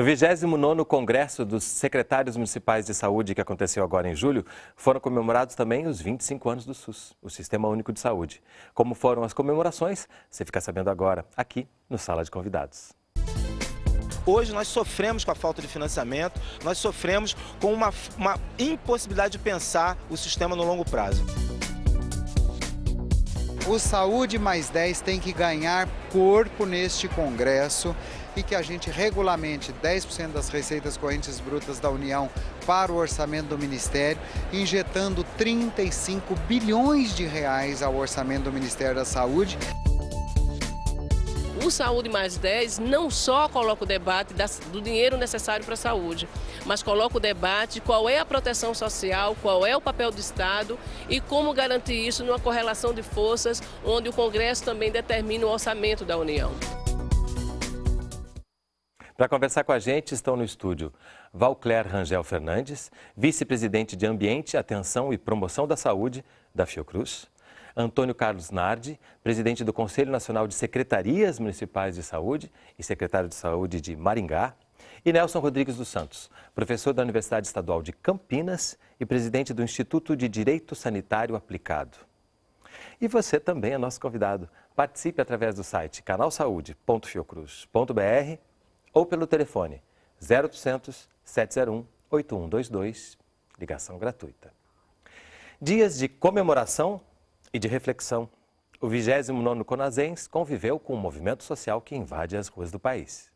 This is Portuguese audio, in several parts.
No 29º Congresso dos Secretários Municipais de Saúde, que aconteceu agora em julho, foram comemorados também os 25 anos do SUS, o Sistema Único de Saúde. Como foram as comemorações, você fica sabendo agora, aqui no Sala de Convidados. Hoje nós sofremos com a falta de financiamento, nós sofremos com uma, uma impossibilidade de pensar o sistema no longo prazo. O Saúde Mais 10 tem que ganhar corpo neste Congresso e que a gente regulamente 10% das receitas correntes brutas da União para o orçamento do Ministério, injetando 35 bilhões de reais ao orçamento do Ministério da Saúde. O Saúde Mais 10 não só coloca o debate do dinheiro necessário para a saúde, mas coloca o debate de qual é a proteção social, qual é o papel do Estado e como garantir isso numa correlação de forças, onde o Congresso também determina o orçamento da União. Para conversar com a gente estão no estúdio Valcler Rangel Fernandes, vice-presidente de Ambiente, Atenção e Promoção da Saúde da Fiocruz. Antônio Carlos Nardi, presidente do Conselho Nacional de Secretarias Municipais de Saúde e secretário de Saúde de Maringá. E Nelson Rodrigues dos Santos, professor da Universidade Estadual de Campinas e presidente do Instituto de Direito Sanitário Aplicado. E você também é nosso convidado. Participe através do site canalsaude.fiocruz.br ou pelo telefone 0800 701 8122, ligação gratuita. Dias de comemoração e de reflexão. O 29º Conazens conviveu com o um movimento social que invade as ruas do país.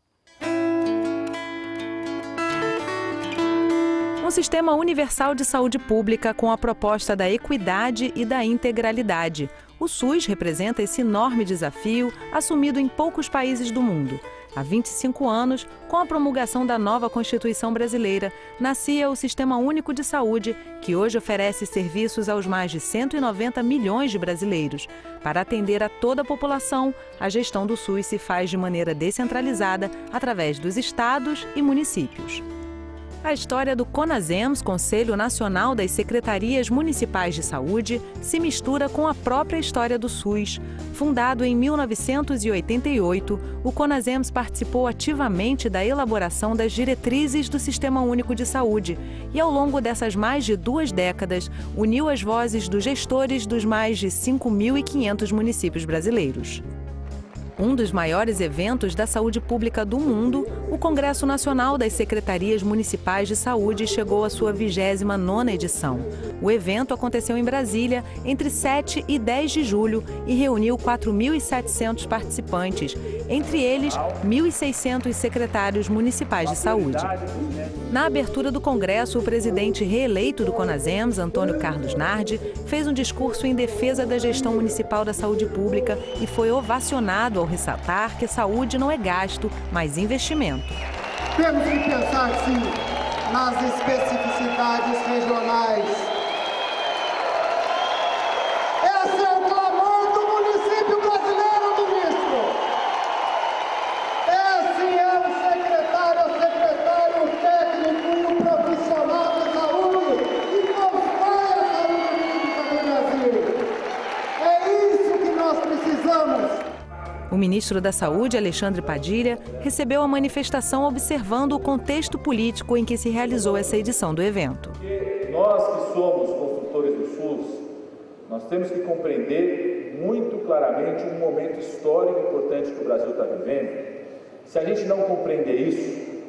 Um sistema universal de saúde pública com a proposta da equidade e da integralidade. O SUS representa esse enorme desafio assumido em poucos países do mundo. Há 25 anos, com a promulgação da nova Constituição Brasileira, nascia o Sistema Único de Saúde, que hoje oferece serviços aos mais de 190 milhões de brasileiros. Para atender a toda a população, a gestão do SUS se faz de maneira descentralizada através dos estados e municípios. A história do CONASEMS, Conselho Nacional das Secretarias Municipais de Saúde, se mistura com a própria história do SUS. Fundado em 1988, o CONASEMS participou ativamente da elaboração das diretrizes do Sistema Único de Saúde e, ao longo dessas mais de duas décadas, uniu as vozes dos gestores dos mais de 5.500 municípios brasileiros. Um dos maiores eventos da saúde pública do mundo, o Congresso Nacional das Secretarias Municipais de Saúde chegou à sua 29ª edição. O evento aconteceu em Brasília entre 7 e 10 de julho e reuniu 4.700 participantes, entre eles 1.600 secretários municipais de saúde. Na abertura do Congresso, o presidente reeleito do CONASEMS, Antônio Carlos Nardi, fez um discurso em defesa da gestão municipal da saúde pública e foi ovacionado ao ressaltar que saúde não é gasto, mas investimento. Temos que pensar, sim, nas especificidades ministro da Saúde, Alexandre Padilha, recebeu a manifestação observando o contexto político em que se realizou essa edição do evento. Nós que somos construtores do SUS, nós temos que compreender muito claramente um momento histórico importante que o Brasil está vivendo. Se a gente não compreender isso,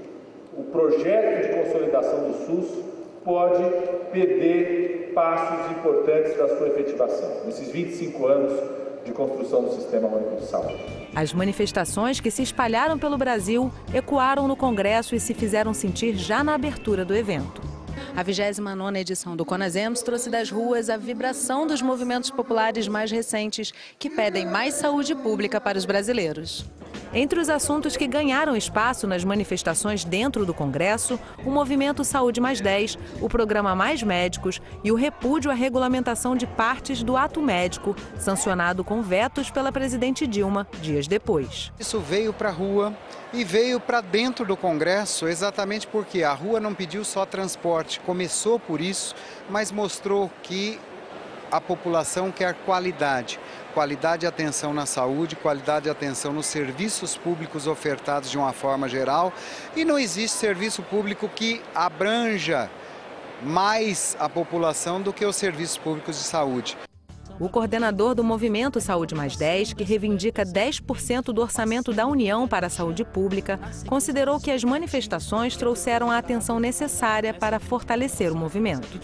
o projeto de consolidação do SUS pode perder passos importantes da sua efetivação. Nesses 25 anos de construção do Sistema Único de Saúde. As manifestações que se espalharam pelo Brasil ecoaram no Congresso e se fizeram sentir já na abertura do evento. A 29ª edição do Conasems trouxe das ruas a vibração dos movimentos populares mais recentes que pedem mais saúde pública para os brasileiros. Entre os assuntos que ganharam espaço nas manifestações dentro do Congresso, o movimento Saúde Mais 10, o programa Mais Médicos e o repúdio à regulamentação de partes do ato médico, sancionado com vetos pela presidente Dilma dias depois. Isso veio para a rua e veio para dentro do Congresso exatamente porque a rua não pediu só transporte, começou por isso, mas mostrou que a população quer qualidade qualidade de atenção na saúde, qualidade de atenção nos serviços públicos ofertados de uma forma geral. E não existe serviço público que abranja mais a população do que os serviços públicos de saúde. O coordenador do movimento Saúde Mais 10, que reivindica 10% do orçamento da União para a saúde pública, considerou que as manifestações trouxeram a atenção necessária para fortalecer o movimento.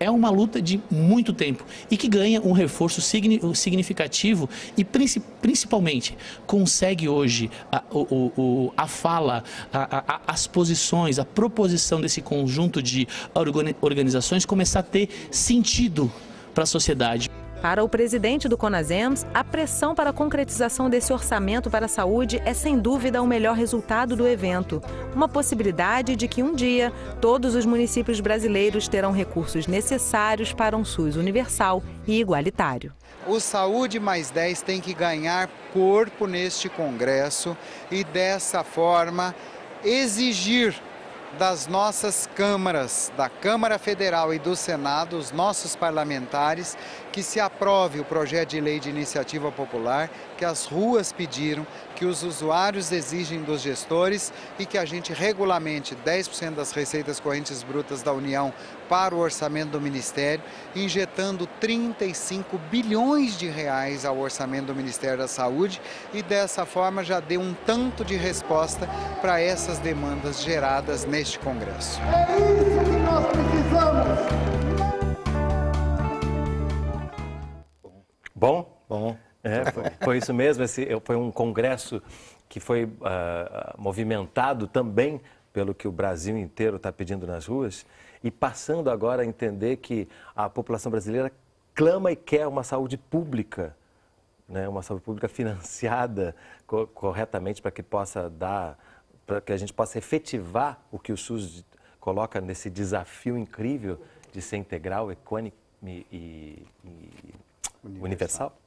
É uma luta de muito tempo e que ganha um reforço significativo e principalmente consegue hoje a, o, a fala, a, a, as posições, a proposição desse conjunto de organizações começar a ter sentido para a sociedade. Para o presidente do Conasems, a pressão para a concretização desse orçamento para a saúde é sem dúvida o melhor resultado do evento. Uma possibilidade de que um dia todos os municípios brasileiros terão recursos necessários para um SUS universal e igualitário. O Saúde Mais 10 tem que ganhar corpo neste Congresso e, dessa forma, exigir das nossas câmaras, da Câmara Federal e do Senado, os nossos parlamentares, que se aprove o projeto de lei de iniciativa popular que as ruas pediram, que os usuários exigem dos gestores e que a gente regulamente 10% das receitas correntes brutas da União para o orçamento do Ministério, injetando 35 bilhões de reais ao orçamento do Ministério da Saúde e dessa forma já deu um tanto de resposta para essas demandas geradas neste Congresso. É isso que nós precisamos. Bom? Bom. É, foi, foi, isso mesmo. Esse foi um congresso que foi uh, movimentado também pelo que o Brasil inteiro está pedindo nas ruas e passando agora a entender que a população brasileira clama e quer uma saúde pública, né? uma saúde pública financiada co corretamente para que possa dar, para que a gente possa efetivar o que o SUS coloca nesse desafio incrível de ser integral, equânime e, e universal. universal?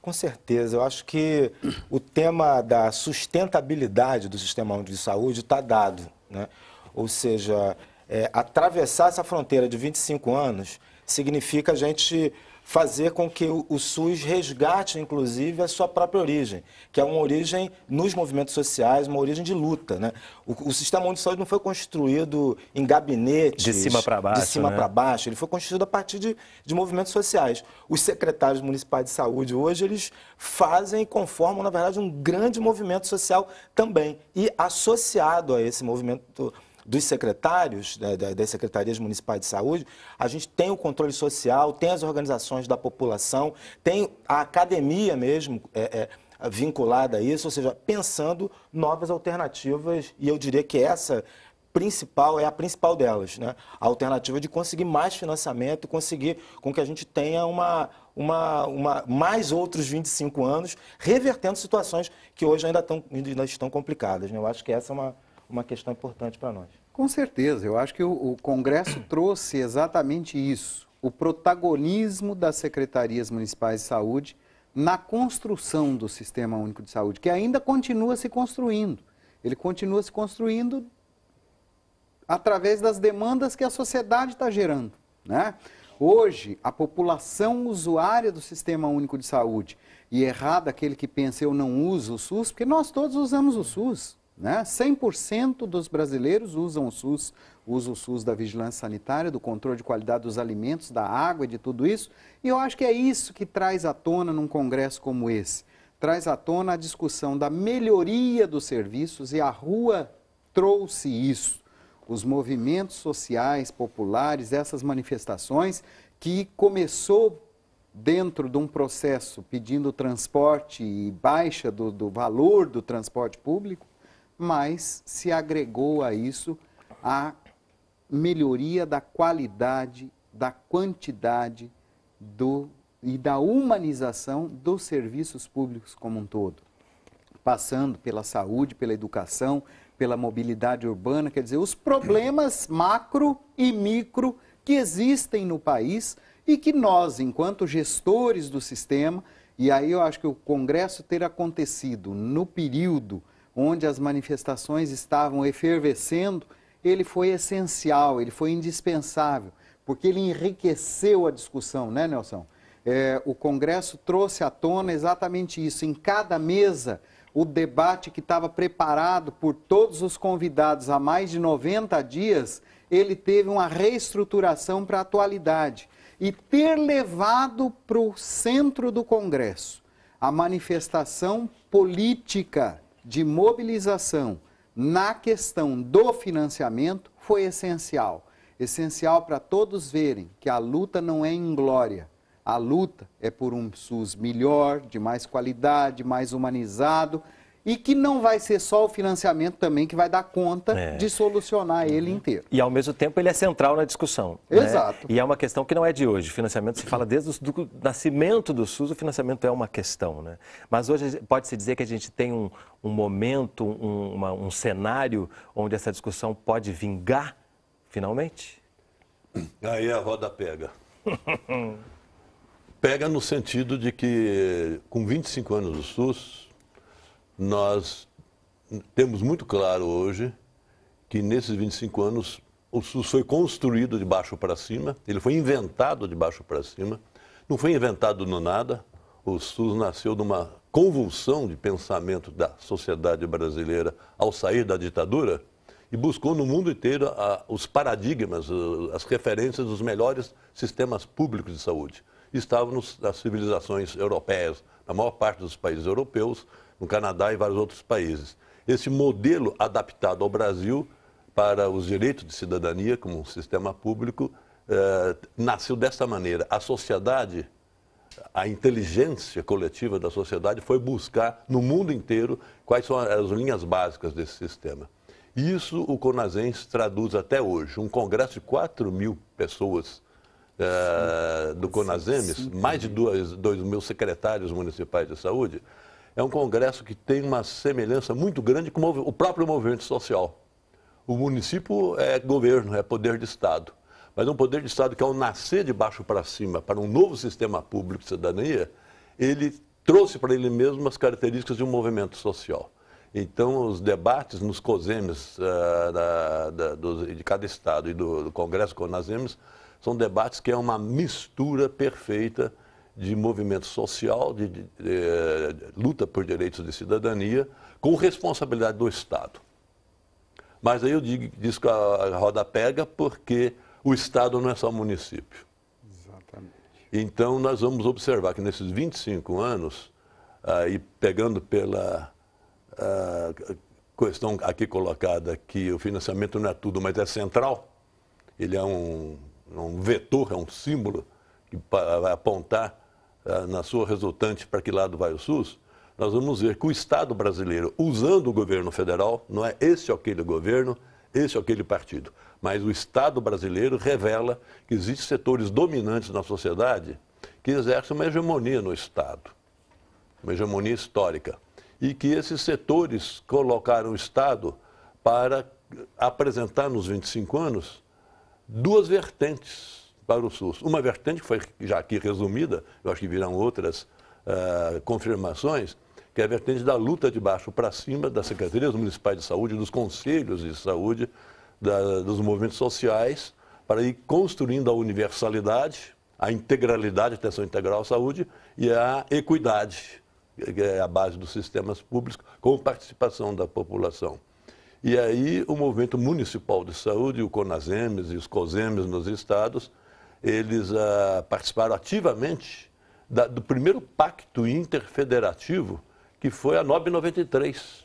Com certeza. Eu acho que o tema da sustentabilidade do Sistema Único de Saúde está dado. Né? Ou seja, é, atravessar essa fronteira de 25 anos significa a gente fazer com que o, SUS resgate, inclusive, a sua própria origem, que é uma origem nos movimentos sociais, uma origem de luta. Né? O, o Sistema de Saúde não foi construído em gabinetes... De cima para baixo, De cima né? para baixo. Ele foi construído a partir de, de movimentos sociais. Os secretários municipais de saúde hoje, eles fazem e conformam, na verdade, um grande movimento social também. E associado a esse movimento dos secretários, das secretarias municipais de saúde, a gente tem o controle social, tem as organizações da população, tem a academia mesmo é, é, vinculada a isso, ou seja, pensando novas alternativas, e eu diria que essa principal é a principal delas, né? A alternativa de conseguir mais financiamento, conseguir com que a gente tenha uma, uma, uma, mais outros 25 anos revertendo situações que hoje ainda, tão, ainda estão complicadas. Né? Eu acho que essa é uma, uma questão importante para nós. Com certeza, eu acho que o, o Congresso trouxe exatamente isso, o protagonismo das secretarias municipais de saúde na construção do Sistema Único de Saúde, que ainda continua se construindo. Ele continua se construindo através das demandas que a sociedade está gerando. Né? Hoje, a população usuária do Sistema Único de Saúde, e errado aquele que pensa eu não uso o SUS, porque nós todos usamos o SUS. Né? 100% dos brasileiros usam o SUS, usam o SUS da vigilância sanitária, do controle de qualidade dos alimentos, da água e de tudo isso. E eu acho que é isso que traz à tona num congresso como esse. Traz à tona a discussão da melhoria dos serviços e a rua trouxe isso. Os movimentos sociais, populares, essas manifestações que começou dentro de um processo pedindo transporte e baixa do, do valor do transporte público, mas se agregou a isso a melhoria da qualidade, da quantidade do, e da humanização dos serviços públicos como um todo, passando pela saúde, pela educação, pela mobilidade urbana, quer dizer, os problemas macro e micro que existem no país e que nós, enquanto gestores do sistema, e aí eu acho que o Congresso ter acontecido no período onde as manifestações estavam efervescendo, ele foi essencial, ele foi indispensável, porque ele enriqueceu a discussão, né, Nelson? É, o Congresso trouxe à tona exatamente isso. Em cada mesa, o debate que estava preparado por todos os convidados há mais de 90 dias, ele teve uma reestruturação para a atualidade. E ter levado para o centro do Congresso a manifestação política de mobilização na questão do financiamento foi essencial. Essencial para todos verem que a luta não é inglória. A luta é por um SUS melhor, de mais qualidade, mais humanizado e que não vai ser só o financiamento também que vai dar conta é. de solucionar ele uhum. inteiro. E ao mesmo tempo ele é central na discussão. Né? Exato. Né? E é uma questão que não é de hoje. O financiamento se fala desde o nascimento do SUS, o financiamento é uma questão. Né? Mas hoje pode-se dizer que a gente tem um, um momento, um, uma, um cenário onde essa discussão pode vingar finalmente? Aí a roda pega. pega no sentido de que com 25 anos do SUS, nós temos muito claro hoje que nesses 25 anos o SUS foi construído de baixo para cima, ele foi inventado de baixo para cima, não foi inventado no nada. O SUS nasceu de uma convulsão de pensamento da sociedade brasileira ao sair da ditadura e buscou no mundo inteiro a, os paradigmas, as referências dos melhores sistemas públicos de saúde. Estavam nas civilizações europeias, na maior parte dos países europeus, no Canadá e vários outros países. Esse modelo adaptado ao Brasil para os direitos de cidadania como um sistema público eh, nasceu dessa maneira. A sociedade, a inteligência coletiva da sociedade foi buscar no mundo inteiro quais são as linhas básicas desse sistema. Isso o Conazens traduz até hoje. Um congresso de 4 mil pessoas eh, do Conasems, mais de 2 mil secretários municipais de saúde, é um congresso que tem uma semelhança muito grande com o próprio movimento social. O município é governo, é poder de Estado. Mas um poder de Estado que, ao nascer de baixo para cima para um novo sistema público de cidadania, ele trouxe para ele mesmo as características de um movimento social. Então, os debates nos COSEMES uh, da, da, de cada estado e do, do Congresso CONASEMES são debates que é uma mistura perfeita de movimento social, de, de, de, de, luta por direitos de cidadania, com responsabilidade do Estado. Mas aí eu digo, diz que a roda pega porque o Estado não é só o município. Exatamente. Então nós vamos observar que nesses 25 anos, ah, e pegando pela ah, questão aqui colocada, que o financiamento não é tudo, mas é central, ele é um, um vetor, é um símbolo que vai apontar eh, na sua resultante para que lado vai o SUS, nós vamos ver que o Estado brasileiro, usando o governo federal, não é esse ou aquele governo, esse ou aquele partido, mas o Estado brasileiro revela que existem setores dominantes na sociedade que exercem uma hegemonia no Estado, uma hegemonia histórica, e que esses setores colocaram o Estado para apresentar nos 25 anos duas vertentes para o SUS. Uma vertente que foi já aqui resumida, eu acho que virão outras uh, confirmações, que é a vertente da luta de baixo para cima das secretarias municipais de saúde, dos conselhos de saúde, da, dos movimentos sociais, para ir construindo a universalidade, a integralidade, atenção integral à saúde e a equidade, que é a base dos sistemas públicos, com participação da população. E aí o movimento municipal de saúde, o CONASEMES e os COSEMES nos estados, eles uh, participaram ativamente da, do primeiro pacto interfederativo, que foi a NOB 93.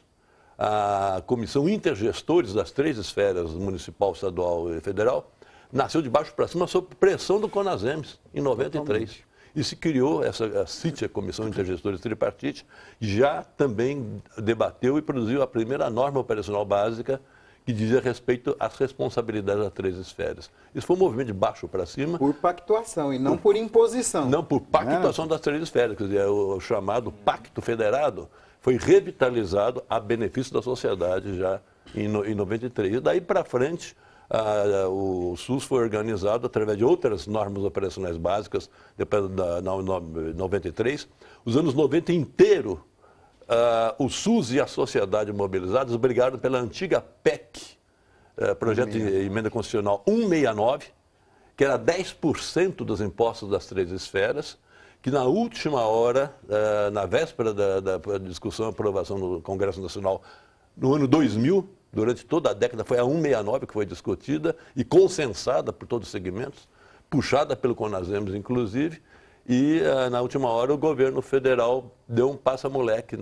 A Comissão Intergestores das três esferas, municipal, estadual e federal, nasceu de baixo para cima sob pressão do CONASEMES, em 93. Totalmente. E se criou essa a CIT, a Comissão Intergestores Tripartite, já também debateu e produziu a primeira norma operacional básica que dizia respeito às responsabilidades das três esferas. Isso foi um movimento de baixo para cima. Por pactuação e não por, por imposição. Não, por pactuação das três esferas. Quer dizer, o, o chamado Pacto Federado foi revitalizado a benefício da sociedade já em, no, em 93. E daí para frente, a, o SUS foi organizado através de outras normas operacionais básicas, depois da, da 93. Os anos 90 inteiro Uh, o SUS e a sociedade mobilizados brigaram pela antiga PEC, uh, Projeto de Emenda Constitucional 169, que era 10% dos impostos das três esferas, que na última hora, eh, na véspera da, da discussão e aprovação no Congresso Nacional, no ano 2000, durante toda a década, foi a 169 que foi discutida e consensada por todos os segmentos, puxada pelo Conasems, inclusive, e uh, na última hora o governo federal deu um passa-moleque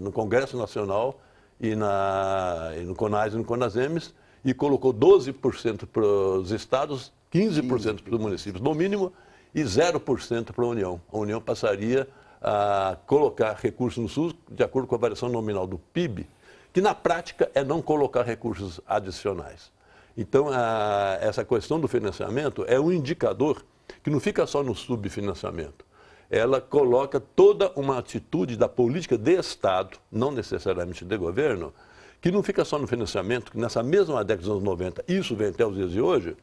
no Congresso Nacional e, na, e no CONAS e no CONASEMES e colocou 12% para os estados, 15% para os municípios, no mínimo, e 0% para a União. A União passaria a colocar recursos no SUS de acordo com a variação nominal do PIB, que na prática é não colocar recursos adicionais. Então, a, essa questão do financiamento é um indicador que não fica só no subfinanciamento. Ela coloca toda uma atitude da política de Estado, não necessariamente de governo, que não fica só no financiamento, que nessa mesma década dos anos 90, isso vem até os dias de hoje,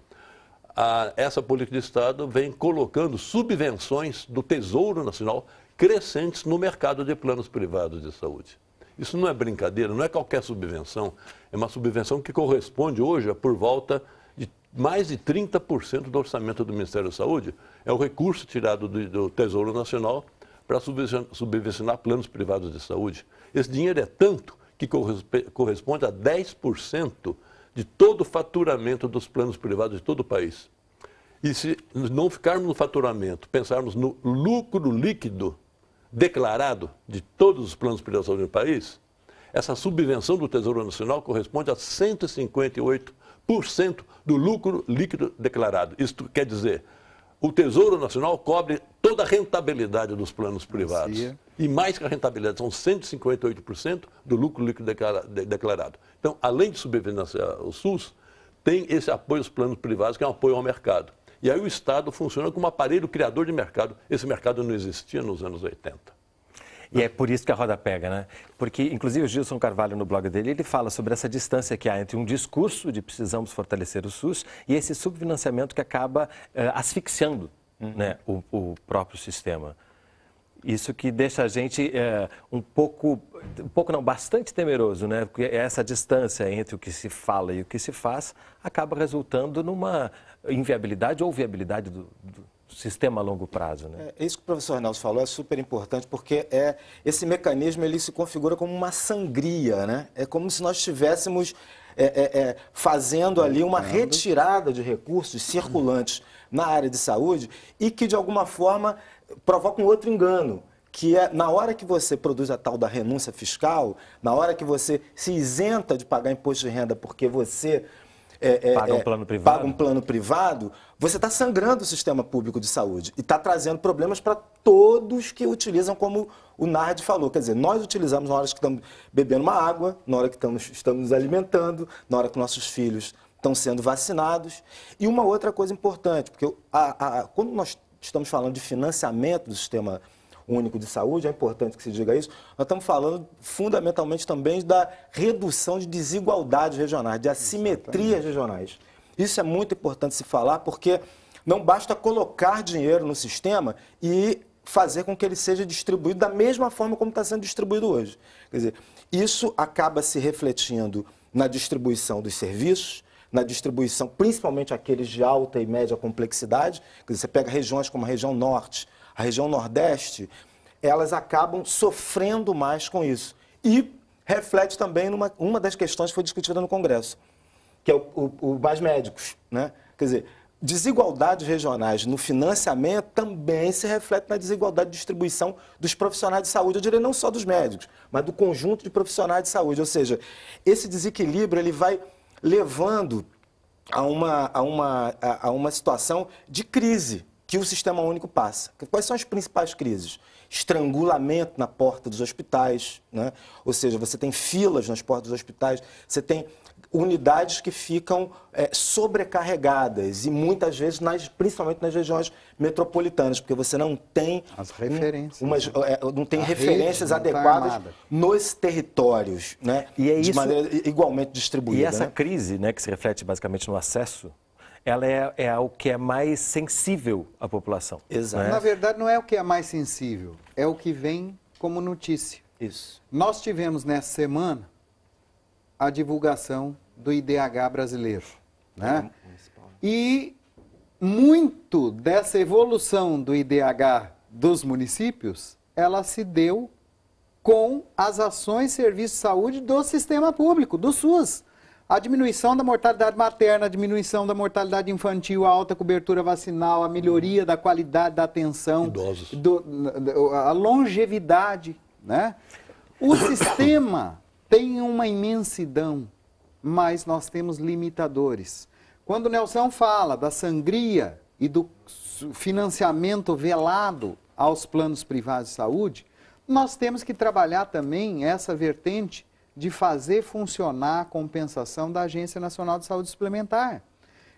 a, essa política de Estado vem colocando subvenções do Tesouro Nacional crescentes no mercado de planos privados de saúde. Isso não é brincadeira, não é qualquer subvenção, é uma subvenção que corresponde hoje a por volta mais de 30% do orçamento do Ministério da Saúde. É o recurso tirado do, do Tesouro Nacional para subvencionar planos privados de saúde. Esse dinheiro é tanto que corresponde a 10% de todo o faturamento dos planos privados de todo o país. E se não ficarmos no faturamento, pensarmos no lucro líquido declarado de todos os planos privados no país, essa subvenção do Tesouro Nacional corresponde a 158% do lucro líquido declarado. Isto quer dizer, o Tesouro Nacional cobre toda a rentabilidade dos planos privados. E mais que a rentabilidade, são 158% do lucro líquido declarado. Então, além de subfinanciar o SUS, tem esse apoio aos planos privados, que é um apoio ao mercado. E aí o Estado funciona como aparelho criador de mercado. Esse mercado não existia nos anos 80. E é por isso que a roda pega, né? Porque, inclusive, o Gilson Carvalho, no blog dele, ele fala sobre essa distância que há entre um discurso de precisamos fortalecer o SUS e esse subfinanciamento que acaba uh, asfixiando uhum. né, o, o, próprio sistema. Isso que deixa a gente uh, um pouco, um pouco não, bastante temeroso, né? Porque essa distância entre o que se fala e o que se faz acaba resultando numa inviabilidade ou viabilidade do, do sistema a longo prazo. Né? É, isso que o professor Nelson falou é super importante, porque é, esse mecanismo ele se configura como uma sangria, né? É como se nós estivéssemos é, é, é fazendo ali uma retirada de recursos circulantes na área de saúde e que, de alguma forma, provoca um outro engano que é na hora que você produz a tal da renúncia fiscal, na hora que você se isenta de pagar imposto de renda porque você é, é, paga um é, plano privado, paga um plano privado você está sangrando o sistema público de saúde e está trazendo problemas para todos que utilizam, como o Nard falou. Quer dizer, nós utilizamos na hora que estamos bebendo uma água, na hora que estamos, estamos nos alimentando, na hora que nossos filhos estão sendo vacinados. E uma outra coisa importante, porque a, a, quando nós estamos falando de financiamento do sistema único de saúde, é importante que se diga isso, nós estamos falando fundamentalmente também da redução de desigualdades regionais, de assimetrias regionais. Isso é muito importante se falar, porque não basta colocar dinheiro no sistema e fazer com que ele seja distribuído da mesma forma como está sendo distribuído hoje. Quer dizer, isso acaba se refletindo na distribuição dos serviços, na distribuição, principalmente aqueles de alta e média complexidade. Quer dizer, você pega regiões como a região norte, a região nordeste, elas acabam sofrendo mais com isso. E reflete também numa uma das questões que foi discutida no Congresso, que é o, o, o médicos. Né? Quer dizer, desigualdades regionais no financiamento também se reflete na desigualdade de distribuição dos profissionais de saúde, eu diria não só dos médicos, mas do conjunto de profissionais de saúde. Ou seja, esse desequilíbrio ele vai levando a uma, a uma, a uma situação de crise que o sistema único passa. Quais são as principais crises? Estrangulamento na porta dos hospitais, né? ou seja, você tem filas nas portas dos hospitais, você tem unidades que ficam é, sobrecarregadas e muitas vezes, nas, principalmente nas regiões metropolitanas, porque você não tem as referências, um, umas, né? é, não tem referências rede, tá adequadas tá nos territórios, né? E é de maneira igualmente distribuída. E essa né? crise, né, que se reflete basicamente no acesso ela é, é o que é mais sensível à população. Exato. Né? Na verdade, não é o que é mais sensível, é o que vem como notícia. Isso. Nós tivemos nessa semana a divulgação do IDH brasileiro. Né? E muito dessa evolução do IDH dos municípios, ela se deu com as ações de serviço de saúde do sistema público, do SUS. A diminuição da mortalidade materna, a diminuição da mortalidade infantil, a alta cobertura vacinal, a melhoria da qualidade da atenção, Idosos. do- a longevidade, né? O sistema tem uma imensidão, mas nós temos limitadores. Quando o Nelson fala da sangria e do financiamento velado aos planos privados de saúde, nós temos que trabalhar também essa vertente de fazer funcionar a compensação da Agência Nacional de Saúde Suplementar.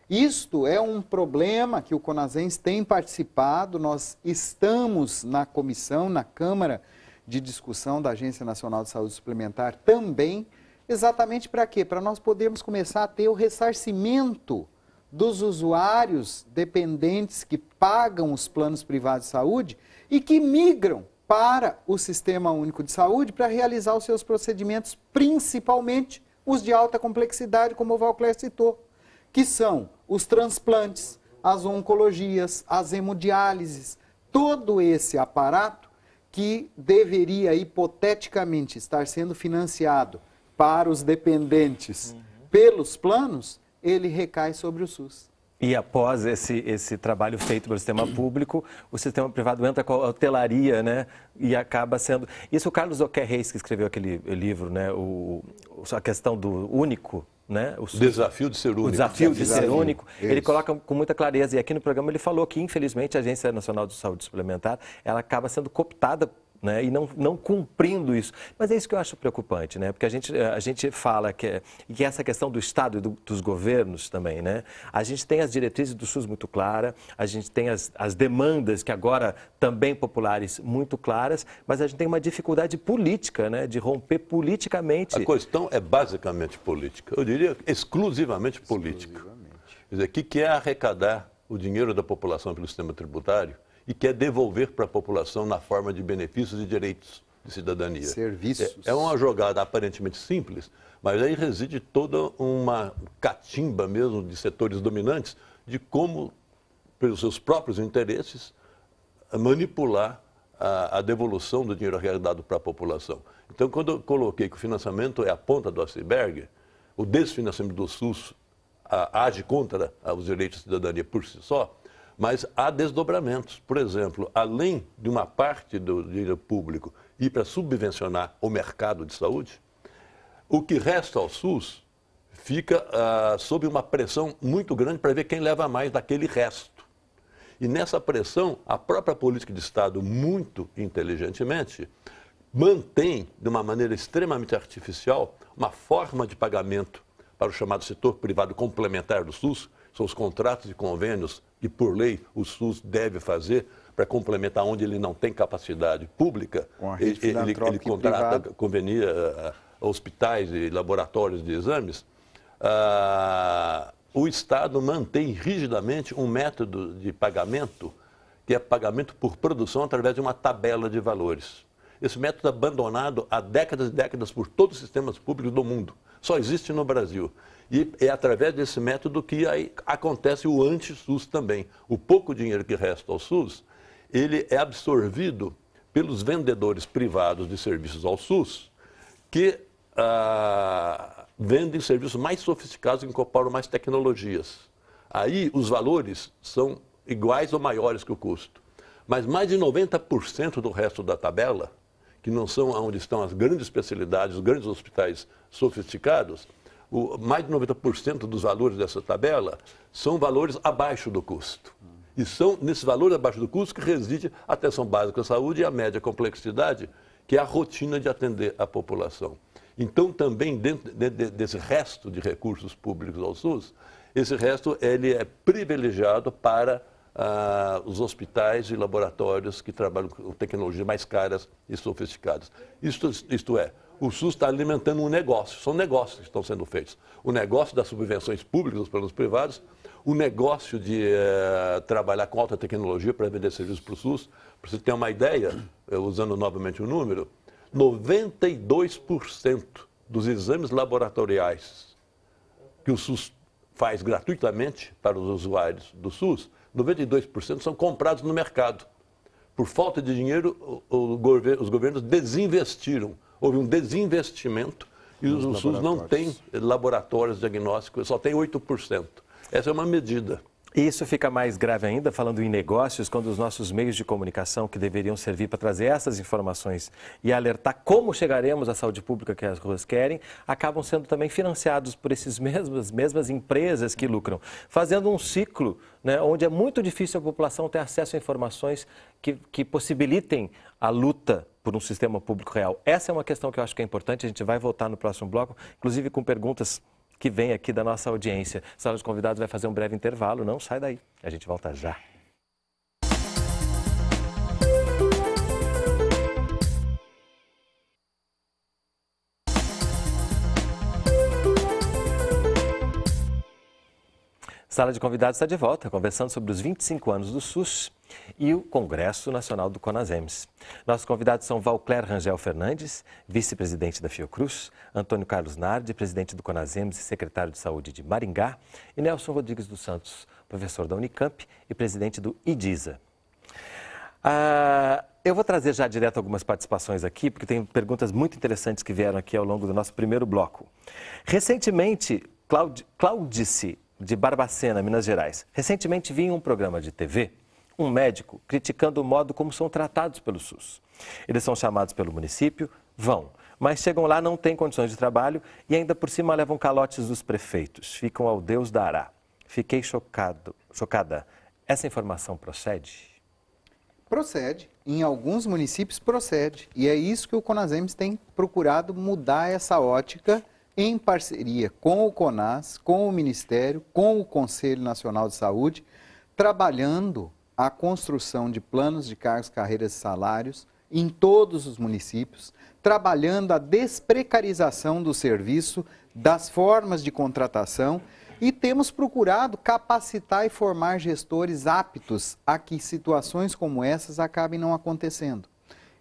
Isto é um problema que o Conasens tem participado, nós estamos na comissão, na Câmara de Discussão da Agência Nacional de Saúde Suplementar também, exatamente para quê? Para nós podermos começar a ter o ressarcimento dos usuários dependentes que pagam os planos privados de saúde e que migram para o Sistema Único de Saúde para realizar os seus procedimentos, principalmente os de alta complexidade, como o Valcler citou que são os transplantes, as oncologias, as hemodiálises, todo esse aparato que deveria hipoteticamente estar sendo financiado para os dependentes pelos planos, ele recai sobre o SUS. E após esse, esse trabalho feito pelo sistema público, o sistema privado entra com a hotelaria, né? E acaba sendo. Isso o Carlos Oquer Reis, que escreveu aquele livro, né? O, a questão do único, né? O, Desafio de ser único. o desafio de ser Desafio. único, ele Isso. coloca com muita clareza. E aqui no programa ele falou que, infelizmente, a Agência Nacional de Saúde Suplementar ela acaba sendo cooptada né, e não, não cumprindo isso. Mas é isso que eu acho preocupante, né? Porque a gente, a gente fala que, é, que essa questão do Estado e do- dos governos também, né? A gente tem as diretrizes do SUS muito claras, a gente tem as, as demandas que agora também populares muito claras, mas a gente tem uma dificuldade política, né? De romper politicamente. A questão é basicamente política. Eu diria exclusivamente política. Quer dizer, o que é arrecadar o dinheiro da população pelo sistema tributário e quer devolver para a população na forma de benefícios e direitos de cidadania. Serviços. É, é uma jogada aparentemente simples, mas aí reside toda uma catimba mesmo de setores dominantes de como, pelos seus próprios interesses, manipular a, a devolução do dinheiro arrecadado para a população. Então, quando eu coloquei que o financiamento é a ponta do iceberg, o desfinanciamento do SUS a, age contra ah, os direitos de cidadania por si só, mas há desdobramentos. Por exemplo, além de uma parte do dinheiro público ir para subvencionar o mercado de saúde, o que resta ao SUS fica ah, sob uma pressão muito grande para ver quem leva mais daquele resto. E nessa pressão, a própria política de Estado, muito inteligentemente, mantém, de uma maneira extremamente artificial, uma forma de pagamento para o chamado setor privado complementar do SUS, são os contratos e convênios que, por lei, o SUS deve fazer para complementar onde ele não tem capacidade pública. Ele, ele, ele contrata, convenia ah, hospitais e laboratórios de exames. Ah, o Estado mantém rigidamente um método de pagamento que é pagamento por produção através de uma tabela de valores. Esse método é abandonado há décadas e décadas por todos os sistemas públicos do mundo. Só existe no Brasil. E é através desse método que acontece o anti-SUS também. O pouco dinheiro que resta ao SUS, ele é absorvido pelos vendedores privados de serviços ao SUS, que ah, vendem serviços mais sofisticados e incorporam mais tecnologias. Aí os valores são iguais ou maiores que o custo. Mas mais de 90% do resto da tabela, que não são onde estão as grandes especialidades, os grandes hospitais sofisticados, o- mais de 90% dos valores dessa tabela são valores abaixo do custo. E são nesses valores abaixo do custo que reside a atenção básica à saúde e a média complexidade, que é a rotina de atender a população. Então, também dentro de- de- desse resto de recursos públicos ao SUS, esse resto ele é privilegiado para ah, os hospitais e laboratórios que trabalham com tecnologias mais caras e sofisticadas. Isto, isto é, o SUS está alimentando um negócio, são negócios que estão sendo feitos. O negócio das subvenções públicas dos planos privados, o negócio de eh, trabalhar com alta tecnologia para vender serviços para o SUS. Para você ter uma ideia, eh, usando novamente o número, 92% dos exames laboratoriais que o SUS faz gratuitamente para os usuários do SUS, 92% são comprados no mercado. por falta de dinheiro, governo, os governos desinvestiram. Houve um desinvestimento e o SUS não tem laboratórios diagnósticos, só tem 8%. Essa é uma medida. Isso fica mais grave ainda, falando em negócios, quando os nossos meios de comunicação, que deveriam servir para trazer essas informações e alertar como chegaremos à saúde pública que as ruas querem, acabam sendo também financiados por essas mesmas, mesmas empresas que lucram, fazendo um ciclo né, onde é muito difícil a população ter acesso a informações que, que possibilitem a luta por um sistema público real. Essa é uma questão que eu acho que é importante, a gente vai voltar no próximo bloco, inclusive com perguntas que vem aqui da nossa audiência. Sala de convidados vai fazer um breve intervalo, não sai daí. A gente volta já. Sala de convidados está de volta, conversando sobre os 25 anos do SUS e o Congresso Nacional do Conasems. Nossos convidados são Valcler Rangel Fernandes, vice-presidente da Fiocruz, Antônio Carlos Nardi, presidente do Conasems e secretário de Saúde de Maringá, e Nelson Rodrigues dos Santos, professor da Unicamp e presidente do IDISA. Ah, eu vou trazer já direto algumas participações aqui, porque tem perguntas muito interessantes que vieram aqui ao longo do nosso primeiro bloco. Recentemente, Claudice de Barbacena, Minas Gerais. Recentemente vi em um programa de TV um médico criticando o modo como são tratados pelo SUS. Eles são chamados pelo município, vão, mas chegam lá, não têm condições de trabalho e ainda por cima levam calotes dos prefeitos, ficam ao Deus dará. Fiquei chocado, chocada. Essa informação procede? Procede. Em alguns municípios procede. E é isso que o Conasems tem procurado mudar essa ótica em parceria com o CONAS, com o Ministério, com o Conselho Nacional de Saúde, trabalhando a construção de planos de cargos, carreiras e salários em todos os municípios, trabalhando a desprecarização do serviço, das formas de contratação e temos procurado capacitar e formar gestores aptos a que situações como essas acabem não acontecendo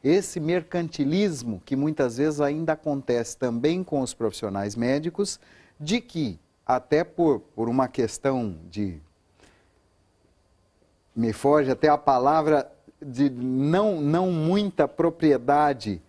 esse mercantilismo que muitas vezes ainda acontece também com os profissionais médicos, de que, até por, por uma questão de. Me foge até a palavra de não, não muita propriedade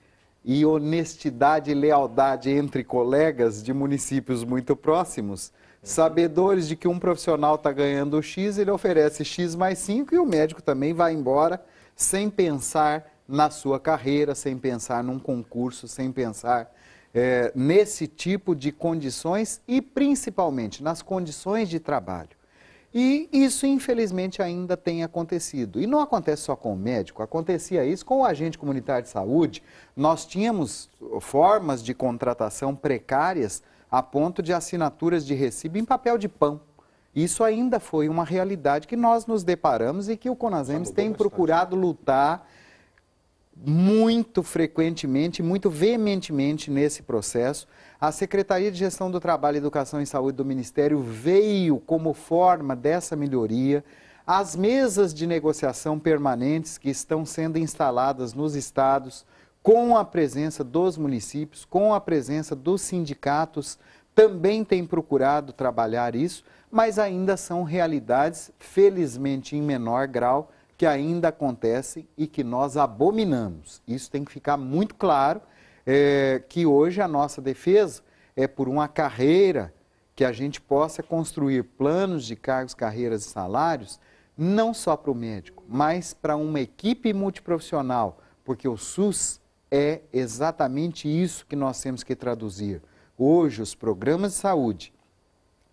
e honestidade e lealdade entre colegas de municípios muito próximos, sabedores de que um profissional está ganhando X, ele oferece X mais 5 e o médico também vai embora sem pensar na sua carreira, sem pensar num concurso, sem pensar é, nesse tipo de condições e principalmente nas condições de trabalho. E isso, infelizmente, ainda tem acontecido. E não acontece só com o médico, acontecia isso com o agente comunitário de saúde. Nós tínhamos formas de contratação precárias a ponto de assinaturas de recibo em papel de pão. Isso ainda foi uma realidade que nós nos deparamos e que o Conasems tem procurado lutar muito frequentemente, muito veementemente nesse processo. A Secretaria de Gestão do Trabalho, Educação e Saúde do Ministério veio como forma dessa melhoria. As mesas de negociação permanentes que estão sendo instaladas nos estados, com a presença dos municípios, com a presença dos sindicatos, também têm procurado trabalhar isso, mas ainda são realidades, felizmente em menor grau, que ainda acontecem e que nós abominamos. Isso tem que ficar muito claro, é, que hoje a nossa defesa é por uma carreira que a gente possa construir planos de cargos, carreiras e salários, não só para o médico, mas para uma equipe multiprofissional, porque o SUS é exatamente isso que nós temos que traduzir. Hoje, os programas de saúde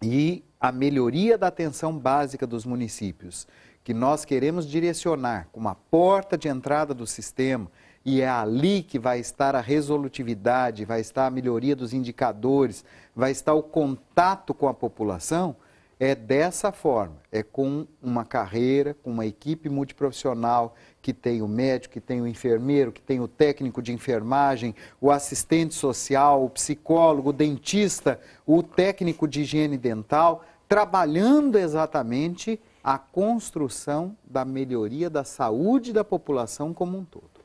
e a melhoria da atenção básica dos municípios que nós queremos direcionar como a porta de entrada do sistema, e é ali que vai estar a resolutividade, vai estar a melhoria dos indicadores, vai estar o contato com a população, é dessa forma, é com uma carreira, com uma equipe multiprofissional que tem o médico, que tem o enfermeiro, que tem o técnico de enfermagem, o assistente social, o psicólogo, o dentista, o técnico de higiene dental, trabalhando exatamente a construção da melhoria da saúde da população como um todo.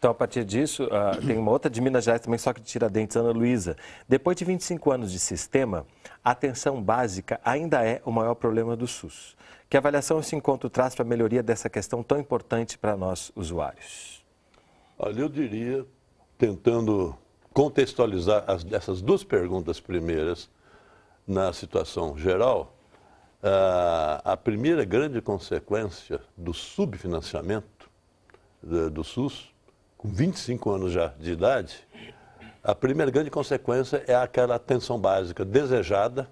Então, a partir disso, uh, tem uma outra de Minas Gerais também, só que de Tiradentes, Ana Luísa. Depois de 25 anos de sistema, a atenção básica ainda é o maior problema do SUS. Que avaliação esse encontro traz para a melhoria dessa questão tão importante para nós, usuários? Olha, eu diria, tentando contextualizar as, essas duas perguntas primeiras na situação geral, a primeira grande consequência do subfinanciamento do, do SUS com 25 anos já de idade, a primeira grande consequência é aquela atenção básica desejada,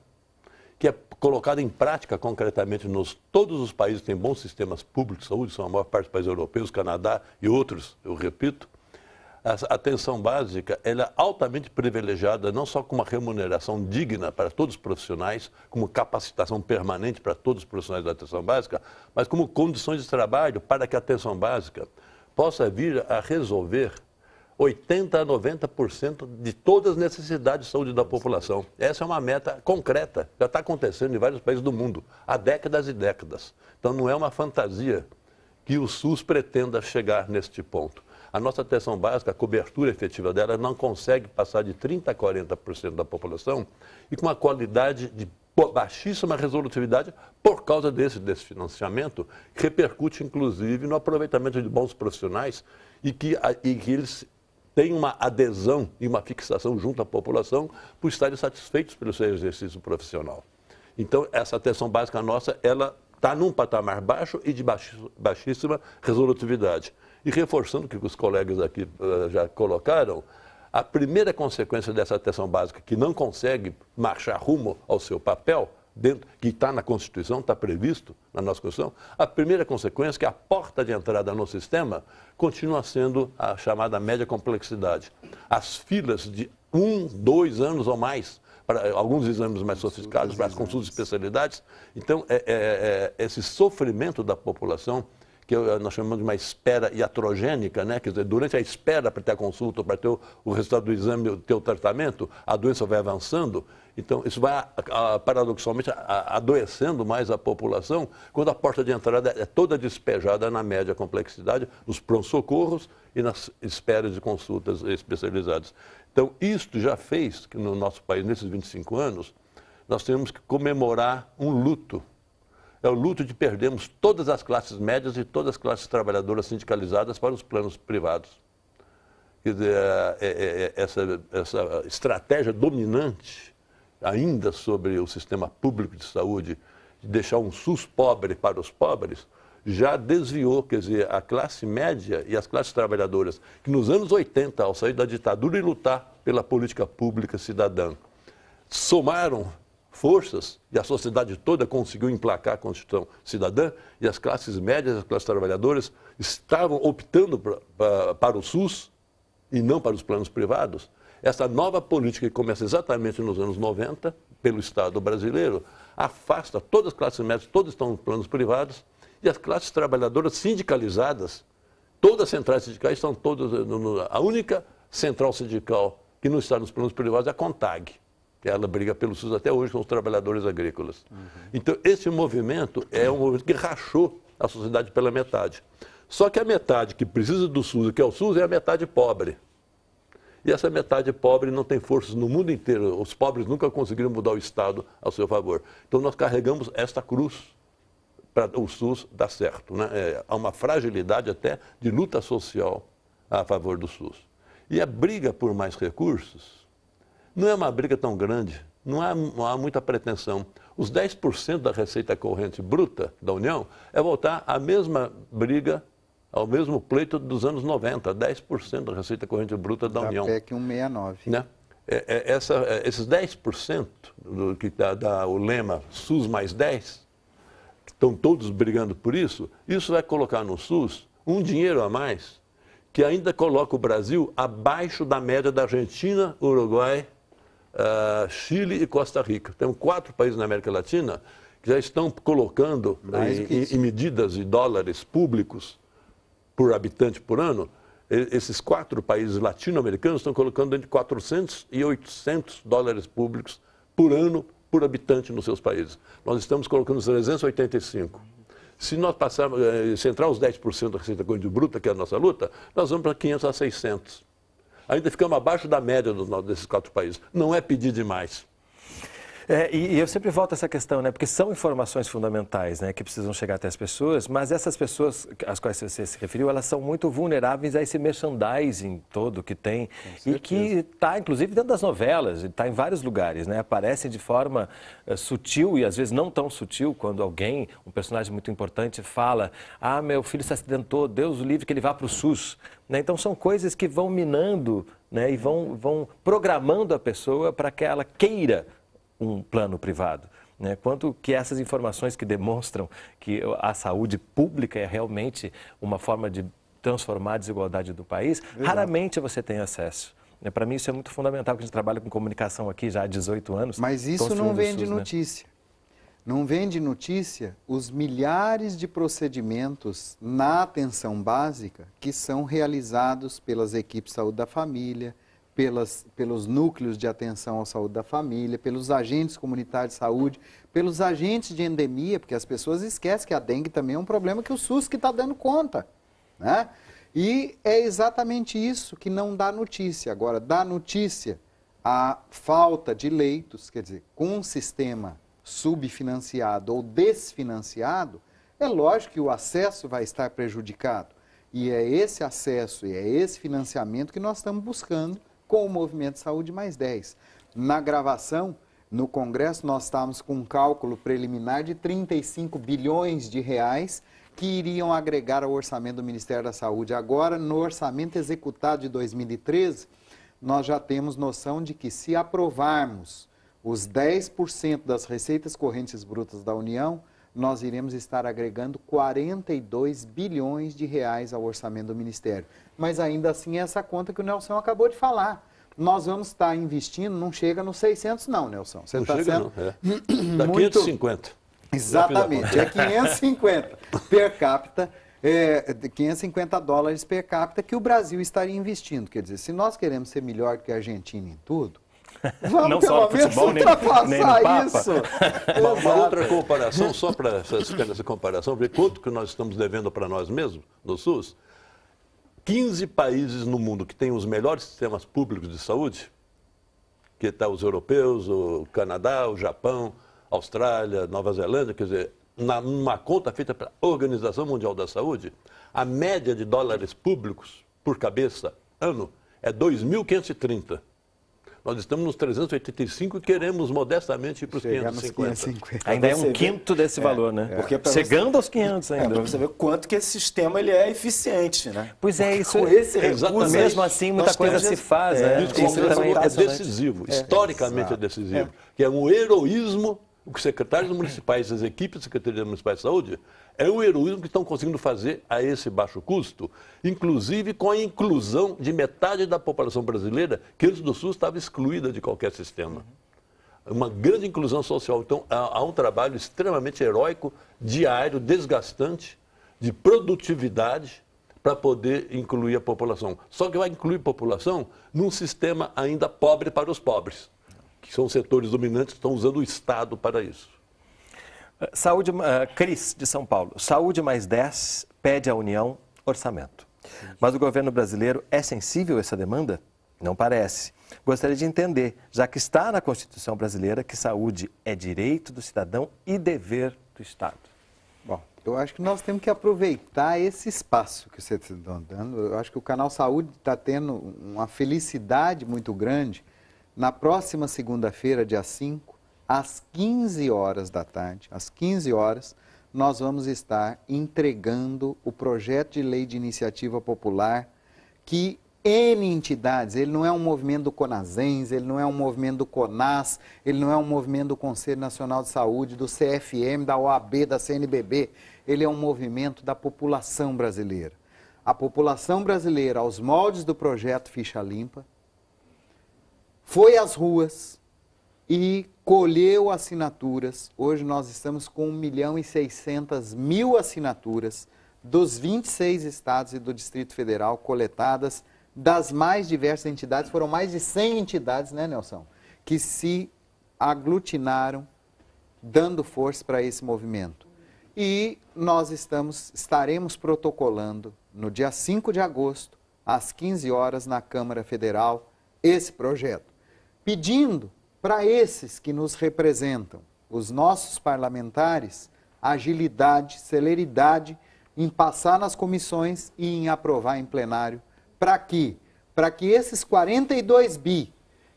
que é colocada em prática concretamente nos todos os países que têm bons sistemas públicos de saúde, são a maior parte dos países europeus, Canadá e outros, eu repito. A atenção básica ela é altamente privilegiada, não só com uma remuneração digna para todos os profissionais, como capacitação permanente para todos os profissionais da atenção básica, mas como condições de trabalho para que a atenção básica possa vir a resolver 80% a 90% de todas as necessidades de saúde da população. Essa é uma meta concreta, já está acontecendo em vários países do mundo, há décadas e décadas. Então não é uma fantasia que o SUS pretenda chegar neste ponto. A nossa atenção básica, a cobertura efetiva dela, não consegue passar de 30% a 40% da população e com uma qualidade de baixíssima resolutividade por causa desse desfinanciamento, que repercute inclusive no aproveitamento de bons profissionais e que, e que eles têm uma adesão e uma fixação junto à população por estarem satisfeitos pelo seu exercício profissional. Então, essa atenção básica nossa, ela está num patamar baixo e de baixíssima resolutividade. E reforçando o que os colegas aqui uh, já colocaram, a primeira consequência dessa atenção básica, que não consegue marchar rumo ao seu papel, dentro, que está na Constituição, está previsto na nossa Constituição, a primeira consequência é que a porta de entrada no sistema continua sendo a chamada média complexidade. As filas de um, dois anos ou mais para alguns exames mais sofisticados, para as consultas de especialidades. Então, é, é, é, esse sofrimento da população que nós chamamos de uma espera iatrogênica, né? quer dizer, durante a espera para ter a consulta, para ter o, resultado do exame, ter o tratamento, a doença vai avançando, então isso vai, paradoxalmente, adoecendo mais a população, quando a porta de entrada é toda despejada na média complexidade, nos pronto-socorros e nas esperas de consultas especializadas. Então, isto já fez que no nosso país, nesses 25 anos, nós temos que comemorar um luto é o luto de perdermos todas as classes médias e todas as classes trabalhadoras sindicalizadas para os planos privados. Quer dizer, é, é, é, essa, essa estratégia dominante ainda sobre o sistema público de saúde, de deixar um SUS pobre para os pobres, já desviou, quer dizer, a classe média e as classes trabalhadoras, que nos anos 80, ao sair da ditadura e lutar pela política pública cidadã, somaram forças e a sociedade toda conseguiu emplacar a Constituição Cidadã e as classes médias, as classes trabalhadoras estavam optando pra, pra, para o SUS e não para os planos privados. Essa nova política que começa exatamente nos anos 90 pelo Estado brasileiro afasta todas as classes médias, todas estão nos planos privados e as classes trabalhadoras sindicalizadas, todas as centrais sindicais estão todas, a única central sindical que não está nos planos privados é a CONTAG ela briga pelo SUS até hoje com os trabalhadores agrícolas. Uhum. Então, esse movimento é um movimento que rachou a sociedade pela metade. Só que a metade que precisa do SUS, que é o SUS, é a metade pobre. E essa metade pobre não tem forças no mundo inteiro. Os pobres nunca conseguiram mudar o Estado ao seu favor. Então, nós carregamos esta cruz para o SUS dar certo. Né? É, há uma fragilidade até de luta social a favor do SUS. E a briga por mais recursos não é uma briga tão grande, não há, não há muita pretensão. Os 10% da receita corrente bruta da União é voltar à mesma briga, ao mesmo pleito dos anos 90, 10% da receita corrente bruta da, da União. PEC 169. Né? É, é, essa, é, esses 10% do que dá, dá o lema SUS mais 10, que estão todos brigando por isso, isso vai colocar no SUS um dinheiro a mais que ainda coloca o Brasil abaixo da média da Argentina, Uruguai uh, Chile e Costa Rica. Temos quatro países na América Latina que já estão colocando em, em, medidas de dólares públicos por habitante por ano. Esses quatro países latino-americanos estão colocando entre 400 e 800 dólares públicos por ano por habitante nos seus países. Nós estamos colocando 385. Se nós passarmos, eh, se entrar os 10% da receita corrente bruta, que é a nossa luta, nós vamos para 500 a 600. Ainda ficamos abaixo da média desses quatro países. Não é pedir demais. É, e, e, eu sempre volto a essa questão, né? Porque são informações fundamentais, né? Que precisam chegar até as pessoas, mas essas pessoas às quais você se referiu, elas são muito vulneráveis a esse merchandising todo que tem e que está, inclusive, dentro das novelas, está em vários lugares, né? Aparecem de forma uh, sutil e às vezes não tão sutil quando alguém, um personagem muito importante, fala: Ah, meu filho se acidentou, Deus o livre que ele vá para o SUS. Né? Então são coisas que vão minando né? e vão, vão programando a pessoa para que ela queira um plano privado. Né? Quanto que essas informações que demonstram que a saúde pública é realmente uma forma de transformar a desigualdade do país, Exato. raramente você tem acesso. Né? Para mim isso é muito fundamental, porque a gente trabalha com comunicação aqui já há 18 anos. Mas isso não vem de né? notícia. Né? Não vem de notícia os milhares de procedimentos na atenção básica que são realizados pelas equipes de saúde da família, pelas, pelos núcleos de atenção à saúde da família, pelos agentes comunitários de saúde, pelos agentes de endemia, porque as pessoas esquecem que a dengue também é um problema que o SUS que está dando conta. Né? E é exatamente isso que não dá notícia. Agora, dá notícia a falta de leitos, quer dizer, com um sistema subfinanciado ou desfinanciado, é lógico que o acesso vai estar prejudicado. E é esse acesso e é esse financiamento que nós estamos buscando com o Movimento Saúde Mais 10. Na gravação, no Congresso, nós estávamos com um cálculo preliminar de 35 bilhões de reais que iriam agregar ao orçamento do Ministério da Saúde. Agora, no orçamento executado de 2013, nós já temos noção de que se aprovarmos os 10% das receitas correntes brutas da União, nós iremos estar agregando 42 bilhões de reais ao orçamento do Ministério. Mas ainda assim, essa conta que o Nelson acabou de falar. Nós vamos estar investindo, não chega nos 600 não, Nelson. Você não tá chega sendo não, é. Dá muito... 550. Exatamente, é 550 per capita, é, 550 dólares per capita que o Brasil estaria investindo. Quer dizer, se nós queremos ser melhor que a Argentina em tudo, Vamos não só no futebol, nem, nem no Papa. Isso. uma, uma outra comparação, só para essa comparação, ver quanto que nós estamos devendo para nós mesmos no SUS. 15 países no mundo que têm os melhores sistemas públicos de saúde, que estão tá os europeus, o Canadá, o Japão, Austrália, Nova Zelândia, quer dizer, na, numa conta feita pela Organização Mundial da Saúde, a média de dólares públicos por cabeça ano é 2.530. Nós estamos nos 385 e queremos modestamente ir para os 550. 550. Ainda é um quinto ver, desse valor, é, né? Porque Chegando você, aos 500 ainda. É, para você ver quanto que esse sistema ele é eficiente, né? Pois é, isso. Com esse recurso, mesmo assim, muita coisa se faz. É, né? Isso, isso é, é decisivo, historicamente é decisivo. Que é um heroísmo os secretários municipais, as equipes da Secretaria Municipal de Saúde, é o heroísmo que estão conseguindo fazer a esse baixo custo, inclusive com a inclusão de metade da população brasileira que antes do SUS estava excluída de qualquer sistema. Uma grande inclusão social. Então, há, um trabalho extremamente heróico, diário, desgastante, de produtividade, para poder incluir a população. Só que vai incluir a população num sistema ainda pobre para os pobres que são setores dominantes que estão usando o Estado para isso. Saúde, uh, Cris, de São Paulo. Saúde mais 10 pede à União orçamento. Mas o governo brasileiro é sensível a essa demanda? Não parece. Gostaria de entender, já que está na Constituição brasileira, que saúde é direito do cidadão e dever do Estado. Bom, eu acho que nós temos que aproveitar esse espaço que vocês estão dando. Eu acho que o canal Saúde está tendo uma felicidade muito grande na próxima segunda-feira, dia 5, às 15 horas da tarde, às 15 horas, nós vamos estar entregando o projeto de lei de iniciativa popular que N entidades, ele não é um movimento do CONASENS, ele não é um movimento do CONAS, ele não é um movimento do Conselho Nacional de Saúde, do CFM, da OAB, da CNBB, ele é um movimento da população brasileira. A população brasileira, aos moldes do projeto Ficha Limpa, foi às ruas e colheu assinaturas. Hoje nós estamos com 1 milhão e 600 mil assinaturas dos 26 estados e do Distrito Federal coletadas das mais diversas entidades. Foram mais de 100 entidades, né, Nelson? Que se aglutinaram dando força para esse movimento. E nós estamos, estaremos protocolando no dia 5 de agosto, às 15 horas, na Câmara Federal, esse projeto, pedindo para esses que nos representam, os nossos parlamentares, agilidade, celeridade em passar nas comissões e em aprovar em plenário. Para quê? Para que esses 42 bi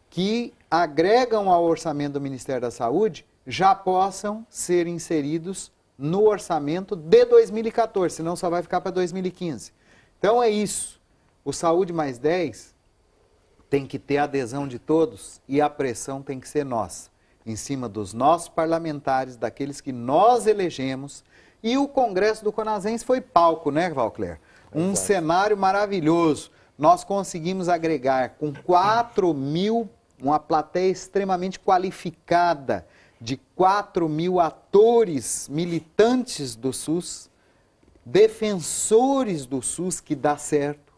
que agregam ao orçamento do Ministério da Saúde já possam ser inseridos no orçamento de 2014, senão só vai ficar para 2015. Então é isso. O Saúde mais 10 tem que ter adesão de todos e a pressão tem que ser nossa, em cima dos nossos parlamentares, daqueles que nós elegemos. E o Congresso do Conazense foi palco, né, Valcler? Um Exato. cenário maravilhoso. Nós conseguimos agregar com 4 mil, uma plateia extremamente qualificada, de 4 mil atores militantes do SUS, defensores do SUS que dá certo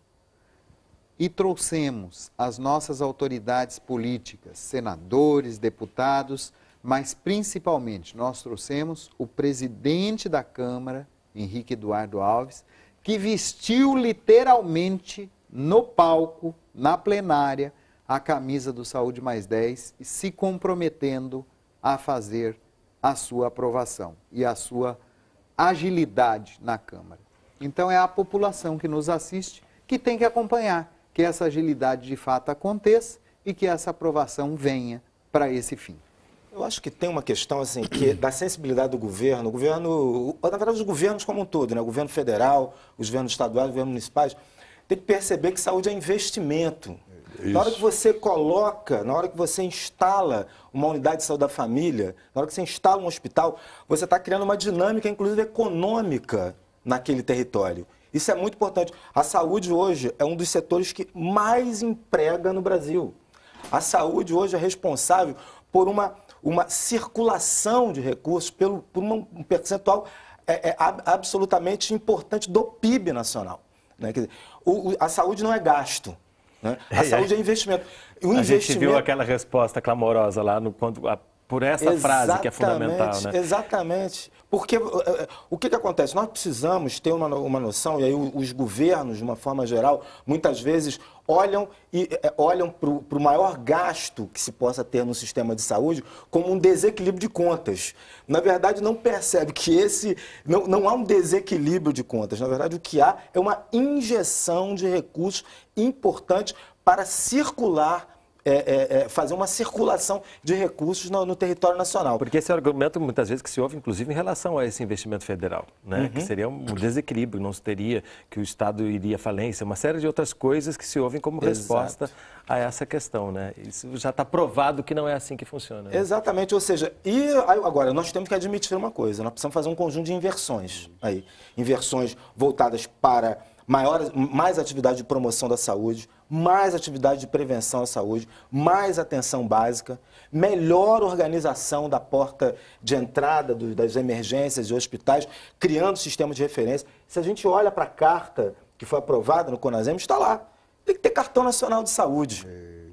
e trouxemos as nossas autoridades políticas, senadores, deputados, mas principalmente nós trouxemos o presidente da Câmara, Henrique Eduardo Alves, que vestiu literalmente no palco, na plenária, a camisa do Saúde Mais 10 e se comprometendo a fazer a sua aprovação e a sua agilidade na Câmara. Então é a população que nos assiste que tem que acompanhar que essa agilidade de fato aconteça e que essa aprovação venha para esse fim. Eu acho que tem uma questão assim que da sensibilidade do governo, o governo, na verdade os governos como um todo, né? o governo federal, os governos estaduais, os governos municipais, tem que perceber que saúde é investimento. Isso. Na hora que você coloca, na hora que você instala uma unidade de saúde da família, na hora que você instala um hospital, você está criando uma dinâmica, inclusive econômica, naquele território. Isso é muito importante. A saúde hoje é um dos setores que mais emprega no Brasil. A saúde hoje é responsável por uma, uma circulação de recursos, pelo, por uma, um percentual é, é, absolutamente importante do PIB nacional. Né? Dizer, o, o, a saúde não é gasto. Né? A é, saúde é investimento. O a investimento... gente viu aquela resposta clamorosa lá no, quando, a, por essa exatamente, frase que é fundamental. Né? Exatamente. Porque uh, o que, que acontece? Nós precisamos ter uma, uma noção, e aí os governos, de uma forma geral, muitas vezes olham, e, olham para o maior gasto que se possa ter no sistema de saúde como um desequilíbrio de contas. Na verdade, não percebe que esse. Não, não há um desequilíbrio de contas. Na verdade, o que há é uma injeção de recursos importantes para circular é, é, é, fazer uma circulação de recursos no, no, território nacional. Porque esse é o argumento, muitas vezes, que se ouve, inclusive, em relação a esse investimento federal, né? Uhum. que seria um desequilíbrio, não se teria, que o Estado iria à falência, uma série de outras coisas que se ouvem como Exato. resposta a essa questão. Né? Isso já está provado que não é assim que funciona. Né? Exatamente, ou seja, e agora, nós temos que admitir uma coisa, nós precisamos fazer um conjunto de inversões aí. Inversões voltadas para maior, mais atividade de promoção da saúde, mais atividade de prevenção à saúde, mais atenção básica, melhor organização da porta de entrada do, das emergências e hospitais, criando sistemas de referência. Se a gente olha para a carta que foi aprovada no Conasem, está lá. Tem que ter cartão nacional de saúde.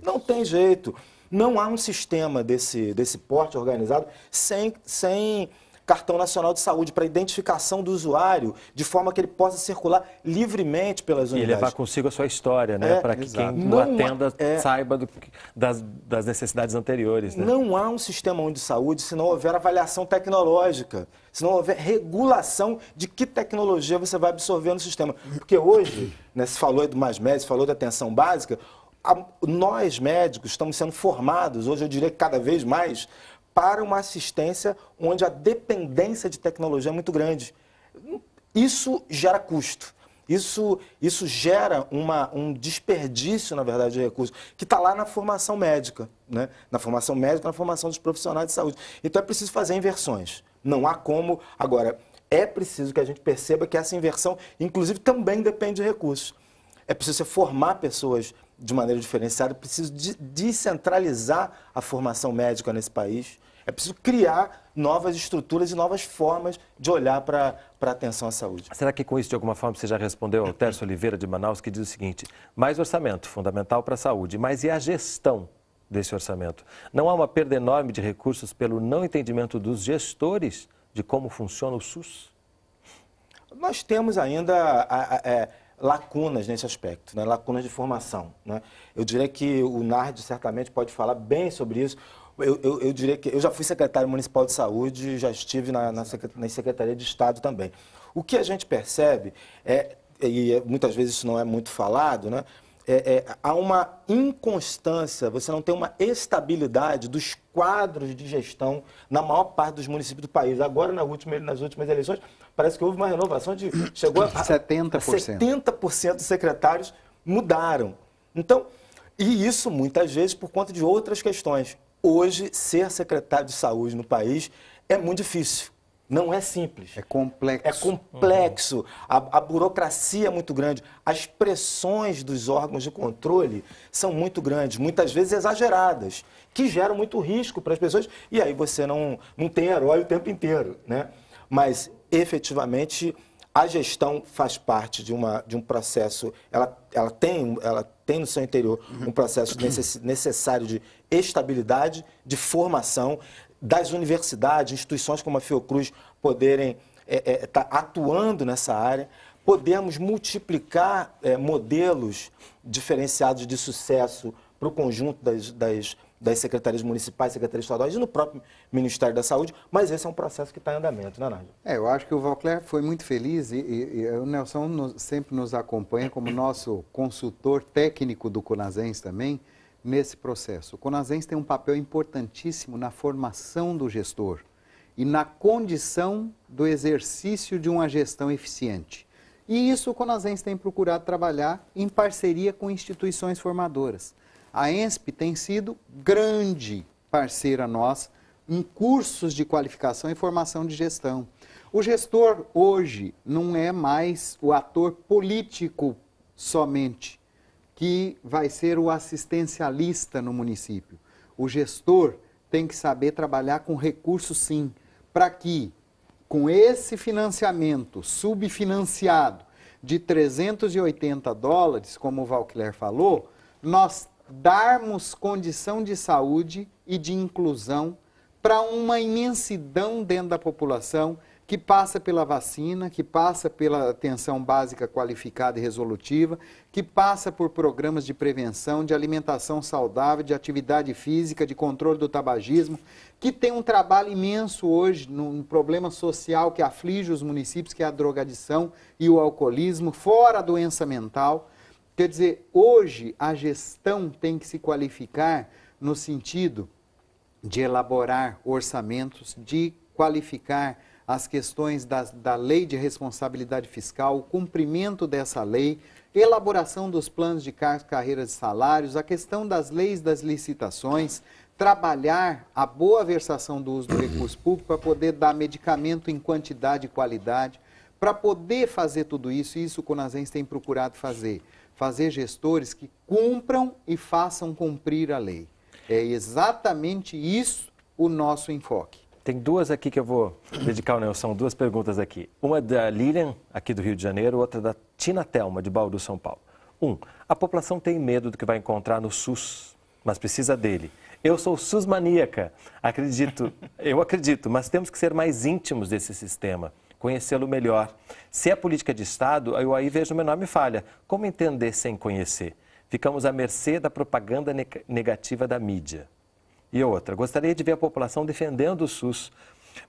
Não tem jeito. Não há um sistema desse, desse porte organizado sem, sem cartão nacional de saúde para identificação do usuário, de forma que ele possa circular livremente pelas unidades. E levar consigo a sua história, né? É, para que exato. quem o atenda é, saiba do, das, das, necessidades anteriores. Né? Não há um sistema único de saúde se não houver avaliação tecnológica, se não houver regulação de que tecnologia você vai absorver no sistema. Porque hoje, né, se falou do mais médico, falou da atenção básica, a, nós médicos estamos sendo formados, hoje eu diria que cada vez mais, para uma assistência onde a dependência de tecnologia é muito grande. Isso gera custo. Isso, isso gera uma, um desperdício, na verdade, de recursos, que está lá na formação médica, né? na formação médica, na formação dos profissionais de saúde. Então é preciso fazer inversões. Não há como. Agora, é preciso que a gente perceba que essa inversão, inclusive, também depende de recursos. É preciso formar pessoas de maneira diferenciada, é preciso de descentralizar a formação médica nesse país. É preciso criar novas estruturas e novas formas de olhar para a atenção à saúde. Será que com isso, de alguma forma, você já respondeu ao Tércio Oliveira de Manaus, que diz o seguinte: mais orçamento, fundamental para a saúde, mas e a gestão desse orçamento? Não há uma perda enorme de recursos pelo não entendimento dos gestores de como funciona o SUS? Nós temos ainda a, a, é, lacunas nesse aspecto, né? lacunas de formação. Né? Eu diria que o NARD certamente pode falar bem sobre isso. Eu, eu, eu, diria que eu já fui secretário municipal de saúde, já estive na, na, na Secretaria de Estado também. O que a gente percebe é, e muitas vezes isso não é muito falado, né? É, é, há uma inconstância, você não tem uma estabilidade dos quadros de gestão na maior parte dos municípios do país. Agora, na última, nas últimas eleições, parece que houve uma renovação de. chegou a 70%. A 70% dos secretários mudaram. Então, e isso muitas vezes por conta de outras questões. Hoje, ser secretário de saúde no país é muito difícil. Não é simples. É complexo. É complexo. Uhum. A, a, burocracia é muito grande. As pressões dos órgãos de controle são muito grandes, muitas vezes exageradas, que geram muito risco para as pessoas. E aí você não, não tem herói o tempo inteiro. Né? Mas, efetivamente, a gestão faz parte de, uma, de um processo, ela, ela, tem, ela tem no seu interior um processo necessário de estabilidade, de formação, das universidades, instituições como a Fiocruz poderem estar é, é, tá atuando nessa área, podemos multiplicar é, modelos diferenciados de sucesso para o conjunto das, das, das, secretarias municipais, secretarias estaduais e no próprio Ministério da Saúde, mas esse é um processo que está em andamento, né, Nádia? É, eu acho que o Valcler foi muito feliz e, e, e o Nelson nos, sempre nos acompanha como nosso consultor técnico do Conasens também, nesse processo. O Conasens tem um papel importantíssimo na formação do gestor e na condição do exercício de uma gestão eficiente. E isso o Conasens tem procurado trabalhar em parceria com instituições formadoras. A ENSP tem sido grande parceira nossa em cursos de qualificação e formação de gestão. O gestor hoje não é mais o ator político somente que vai ser o assistencialista no município. O gestor tem que saber trabalhar com recursos, sim, para que, com esse financiamento subfinanciado de 380 dólares, como o Valcler falou, nós darmos condição de saúde e de inclusão para uma imensidão dentro da população que passa pela vacina, que passa pela atenção básica qualificada e resolutiva, que passa por programas de prevenção, de alimentação saudável, de atividade física, de controle do tabagismo, que tem um trabalho imenso hoje num problema social que aflige os municípios, que é a drogadição e o alcoolismo, fora a doença mental. Quer dizer, hoje a gestão tem que se qualificar no sentido de elaborar orçamentos, de qualificar as questões da, da lei de responsabilidade fiscal, o cumprimento dessa lei, elaboração dos planos de carreiras e salários, a questão das leis das licitações, trabalhar a boa versação do uso do recurso público para poder dar medicamento em quantidade e qualidade, para poder fazer tudo isso, e isso o Conasens tem procurado fazer, fazer gestores que cumpram e façam cumprir a lei. É exatamente isso o nosso enfoque. Tem duas aqui que eu vou dedicar ao Nelson, duas perguntas aqui. Uma da Lilian, aqui do Rio de Janeiro, outra da Tina Telma, de Bauru, São Paulo. Um, a população tem medo do que vai encontrar no SUS, mas precisa dele. Eu sou SUS maníaca, acredito, eu acredito, mas temos que ser mais íntimos desse sistema, conhecê-lo melhor. Se é política de Estado, eu aí vejo uma enorme falha. Como entender sem conhecer? Ficamos à mercê da propaganda negativa da mídia. E outra, gostaria de ver a população defendendo o SUS.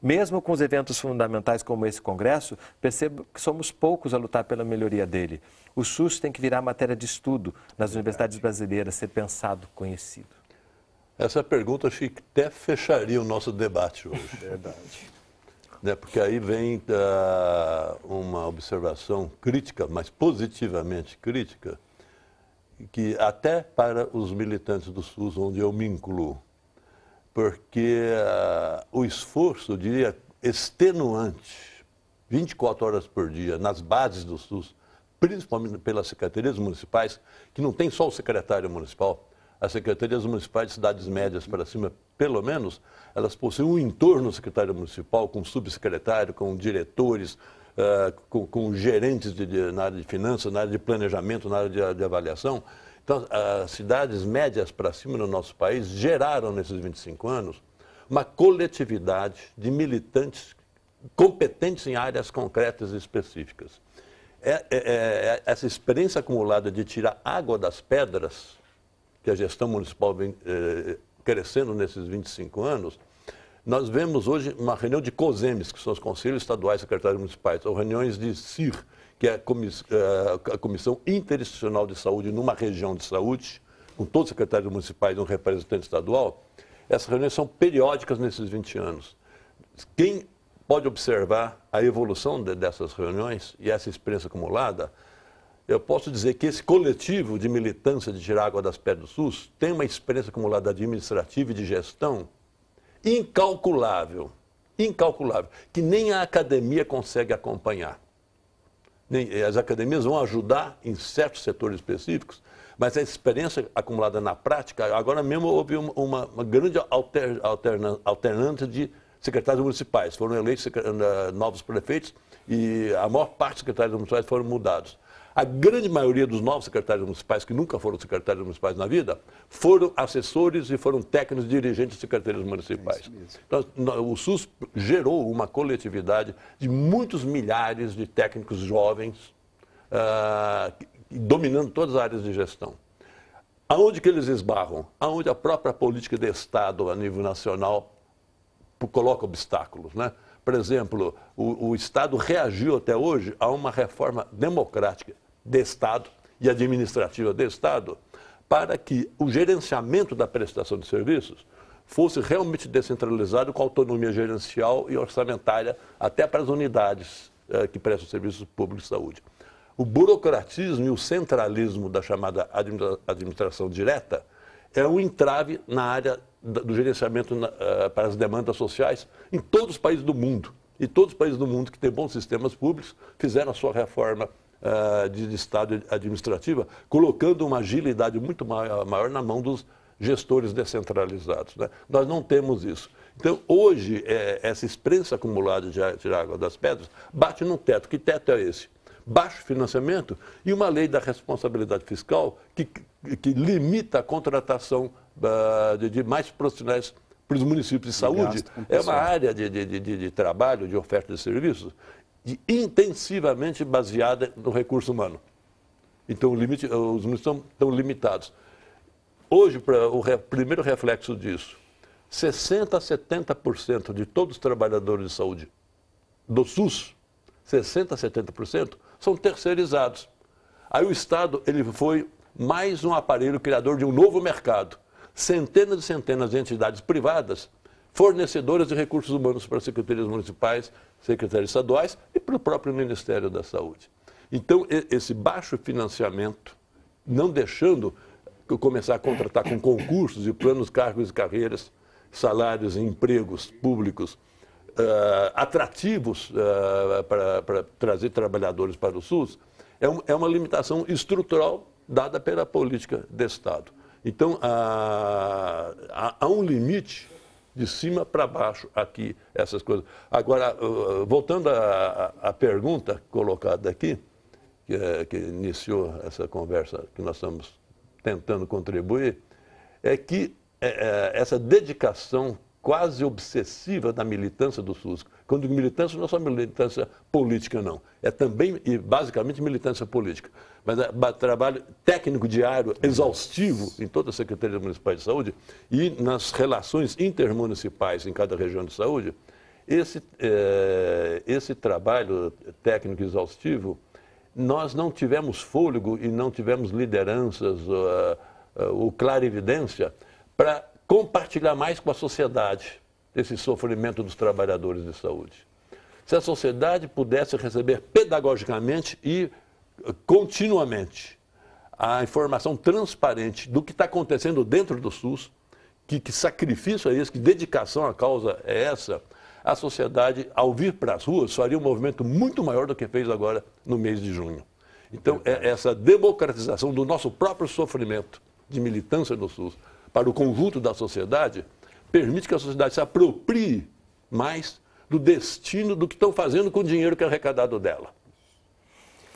Mesmo com os eventos fundamentais como esse Congresso, percebo que somos poucos a lutar pela melhoria dele. O SUS tem que virar matéria de estudo nas universidades brasileiras, ser pensado, conhecido. Essa pergunta acho que até fecharia o nosso debate hoje. Verdade. Né, porque aí vem uh, uma observação crítica, mas positivamente crítica, que até para os militantes do SUS, onde eu me incluo, porque uh, o esforço, eu diria, extenuante, 24 horas por dia, nas bases do SUS, principalmente pelas secretarias municipais, que não tem só o secretário municipal, as secretarias municipais de cidades médias para cima, pelo menos, elas possuem um entorno secretário municipal, com subsecretário, com diretores, uh, com, com, gerentes de, de, na área de finanças, na área de planejamento, na área de, de avaliação, então, as cidades médias para cima no nosso país geraram, nesses 25 anos, uma coletividade de militantes competentes em áreas concretas e específicas. É, é, é, essa experiência acumulada de tirar água das pedras, que a gestão municipal vem é, crescendo nesses 25 anos, nós vemos hoje uma reunião de COSEMES, que são os Conselhos Estaduais Secretários Municipais, ou reuniões de CIR, que é a Comissão Interinstitucional de Saúde numa região de saúde, com todos os secretários municipais e um representante estadual, essas reuniões são periódicas nesses 20 anos. Quem pode observar a evolução de, dessas reuniões e essa experiência acumulada, eu posso dizer que esse coletivo de militância de tirar água das pedras do SUS tem uma experiência acumulada administrativa e de gestão incalculável, incalculável, que nem a academia consegue acompanhar. Nem, as academias vão ajudar em certos setores específicos, mas a experiência acumulada na prática, agora mesmo houve uma, uma, uma grande alter, alterna, alternância de secretários municipais. Foram eleitos novos prefeitos e a maior parte dos secretários municipais foram mudados. A grande maioria dos novos secretários municipais, que nunca foram secretários municipais na vida, foram assessores e foram técnicos dirigentes de secretarias municipais. É então, o SUS gerou uma coletividade de muitos milhares de técnicos jovens, uh, dominando todas as áreas de gestão. Aonde que eles esbarram? Aonde a própria política de Estado a nível nacional coloca obstáculos, né? Por exemplo, o, o Estado reagiu até hoje a uma reforma democrática de Estado e administrativa de Estado para que o gerenciamento da prestação de serviços fosse realmente descentralizado com autonomia gerencial e orçamentária até para as unidades eh, que prestam serviços públicos de saúde. O burocratismo e o centralismo da chamada administração direta é um entrave na área do gerenciamento na, uh, para as demandas sociais em todos os países do mundo. E todos os países do mundo que têm bons sistemas públicos fizeram a sua reforma uh, de, de, Estado administrativa, colocando uma agilidade muito maior, maior na mão dos gestores descentralizados. Né? Nós não temos isso. Então, hoje, é, essa experiência acumulada de água das pedras bate num teto. Que teto é esse? baixo financiamento e uma lei da responsabilidade fiscal que, que limita a contratação uh, de, de, mais profissionais para os municípios de saúde. É uma área de, de, de, trabalho, de oferta de serviços, intensivamente baseada no recurso humano. Então, limite, os municípios estão, estão limitados. Hoje, o re, primeiro reflexo disso, 60% a 70% de todos os trabalhadores de saúde do SUS, 60% a 70%, são terceirizados. Aí o Estado ele foi mais um aparelho criador de um novo mercado. Centenas e centenas de entidades privadas, fornecedoras de recursos humanos para secretarias municipais, secretarias estaduais e para o próprio Ministério da Saúde. Então, esse baixo financiamento, não deixando começar a contratar com concursos e planos, cargos e carreiras, salários e empregos públicos uh, atrativos uh, para trazer trabalhadores para o SUS, é, um, é, uma limitação estrutural dada pela política de Estado. Então, há, há um limite de cima para baixo aqui, essas coisas. Agora, uh, voltando à pergunta colocada aqui, que, é, que iniciou essa conversa que nós estamos tentando contribuir, é que é, essa dedicação quase obsessiva da militância do SUS. Quando militância não é só militância política, não. É também e basicamente militância política. Mas é trabalho técnico diário, exaustivo em toda a Secretaria Municipal de Saúde e nas relações intermunicipais em cada região de saúde. Esse, é, esse trabalho técnico exaustivo, nós não tivemos fôlego e não tivemos lideranças uh, ou clarividência para compartilhar mais com a sociedade esse sofrimento dos trabalhadores de saúde. Se a sociedade pudesse receber pedagogicamente e eh, continuamente a informação transparente do que está acontecendo dentro do SUS, que, que sacrifício é esse, que dedicação à causa é essa, a sociedade, ao vir para as ruas, faria um movimento muito maior do que fez agora no mês de junho. Então, é essa democratização do nosso próprio sofrimento de militância no SUS, para o conjunto da sociedade, permite que a sociedade se aproprie mais do destino do que estão fazendo com o dinheiro que é arrecadado dela.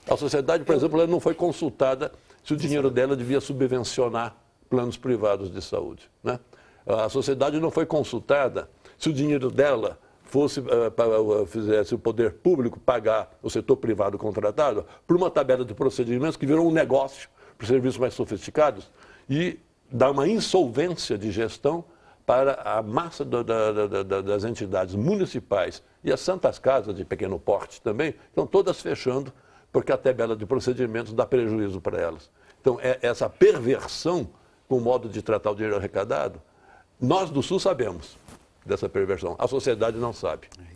A sociedade, por exemplo, não foi consultada se o dinheiro dela devia subvencionar planos privados de saúde. Né? A sociedade não foi consultada se o dinheiro dela fosse uh, para, uh, fizesse o poder público pagar o setor privado contratado por uma tabela de procedimentos que virou um negócio para serviços mais sofisticados e dá uma insolvência de gestão para a massa do, da, da, das entidades municipais e as santas casas de pequeno porte também estão todas fechando porque a tabela de procedimentos dá prejuízo para elas. Então, é essa perversão com o modo de tratar o dinheiro arrecadado, nós do Sul sabemos dessa perversão, a sociedade não sabe. É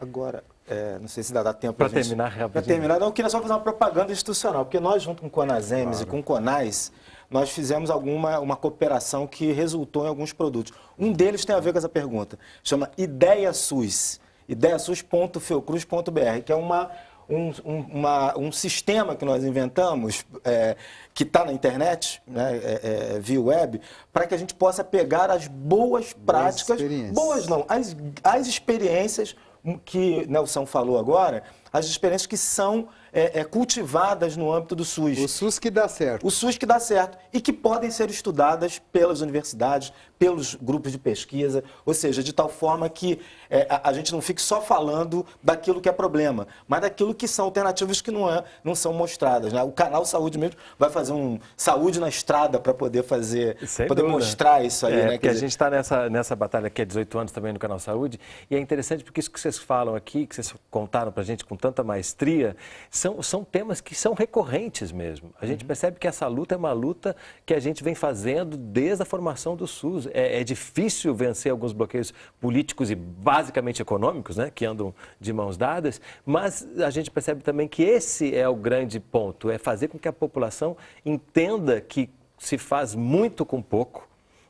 Agora, é, não sei se dá, tempo para terminar rapidinho. Para terminar, não, eu queria só fazer uma propaganda institucional, porque nós, junto com o Conasems claro. e com o Conais, nós fizemos alguma uma cooperação que resultou em alguns produtos. Um deles tem a ver com essa pergunta, chama Ideia SUS, que é uma um, um, uma, um sistema que nós inventamos, é, que está na internet, né, é, é, via web, para que a gente possa pegar as boas práticas, boas, boas não, as, as experiências que Nelson falou agora, as experiências que são é, é, cultivadas no âmbito do SUS. O SUS que dá certo. O SUS que dá certo. E que podem ser estudadas pelas universidades, pelos grupos de pesquisa, ou seja, de tal forma que é, a, a, gente não fique só falando daquilo que é problema, mas daquilo que são alternativas que não, é, não são mostradas. Né? O canal Saúde mesmo vai fazer um Saúde na Estrada para poder fazer, poder mostrar isso aí. É, né? porque a gente está nessa, nessa batalha aqui há 18 anos também no canal Saúde, e é interessante porque isso que vocês falam aqui, que vocês contaram para a gente com tanta maestria, são, são temas que são recorrentes mesmo. A gente uhum. percebe que essa luta é uma luta que a gente vem fazendo desde a formação do SUS. É, é difícil vencer alguns bloqueios políticos e basicamente econômicos, né, que andam de mãos dadas, mas a gente percebe também que esse é o grande ponto, é fazer com que a população entenda que se faz muito com pouco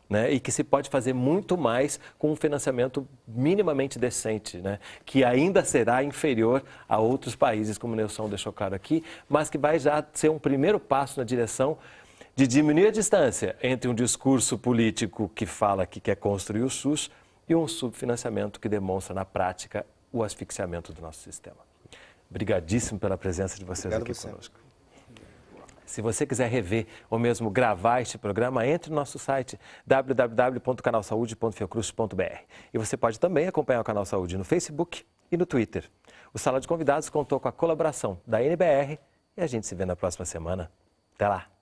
né, e que se pode fazer muito mais com um financiamento minimamente decente, né, que ainda será inferior a outros países, como o Nelson deixou claro aqui, mas que vai já ser um primeiro passo na direção de diminuir a distância entre um discurso político que fala que quer construir o SUS e um subfinanciamento que demonstra na prática o asfixiamento do nosso sistema. Obrigadíssimo pela presença de vocês Obrigado aqui você. conosco. Se você quiser rever ou mesmo gravar este programa, entre no nosso site www.canalsaude.fiocruz.br. E você pode também acompanhar o Canal Saúde no Facebook e no Twitter. O Sala de Convidados contou com a colaboração da NBR e a gente se vê na próxima semana. Até lá!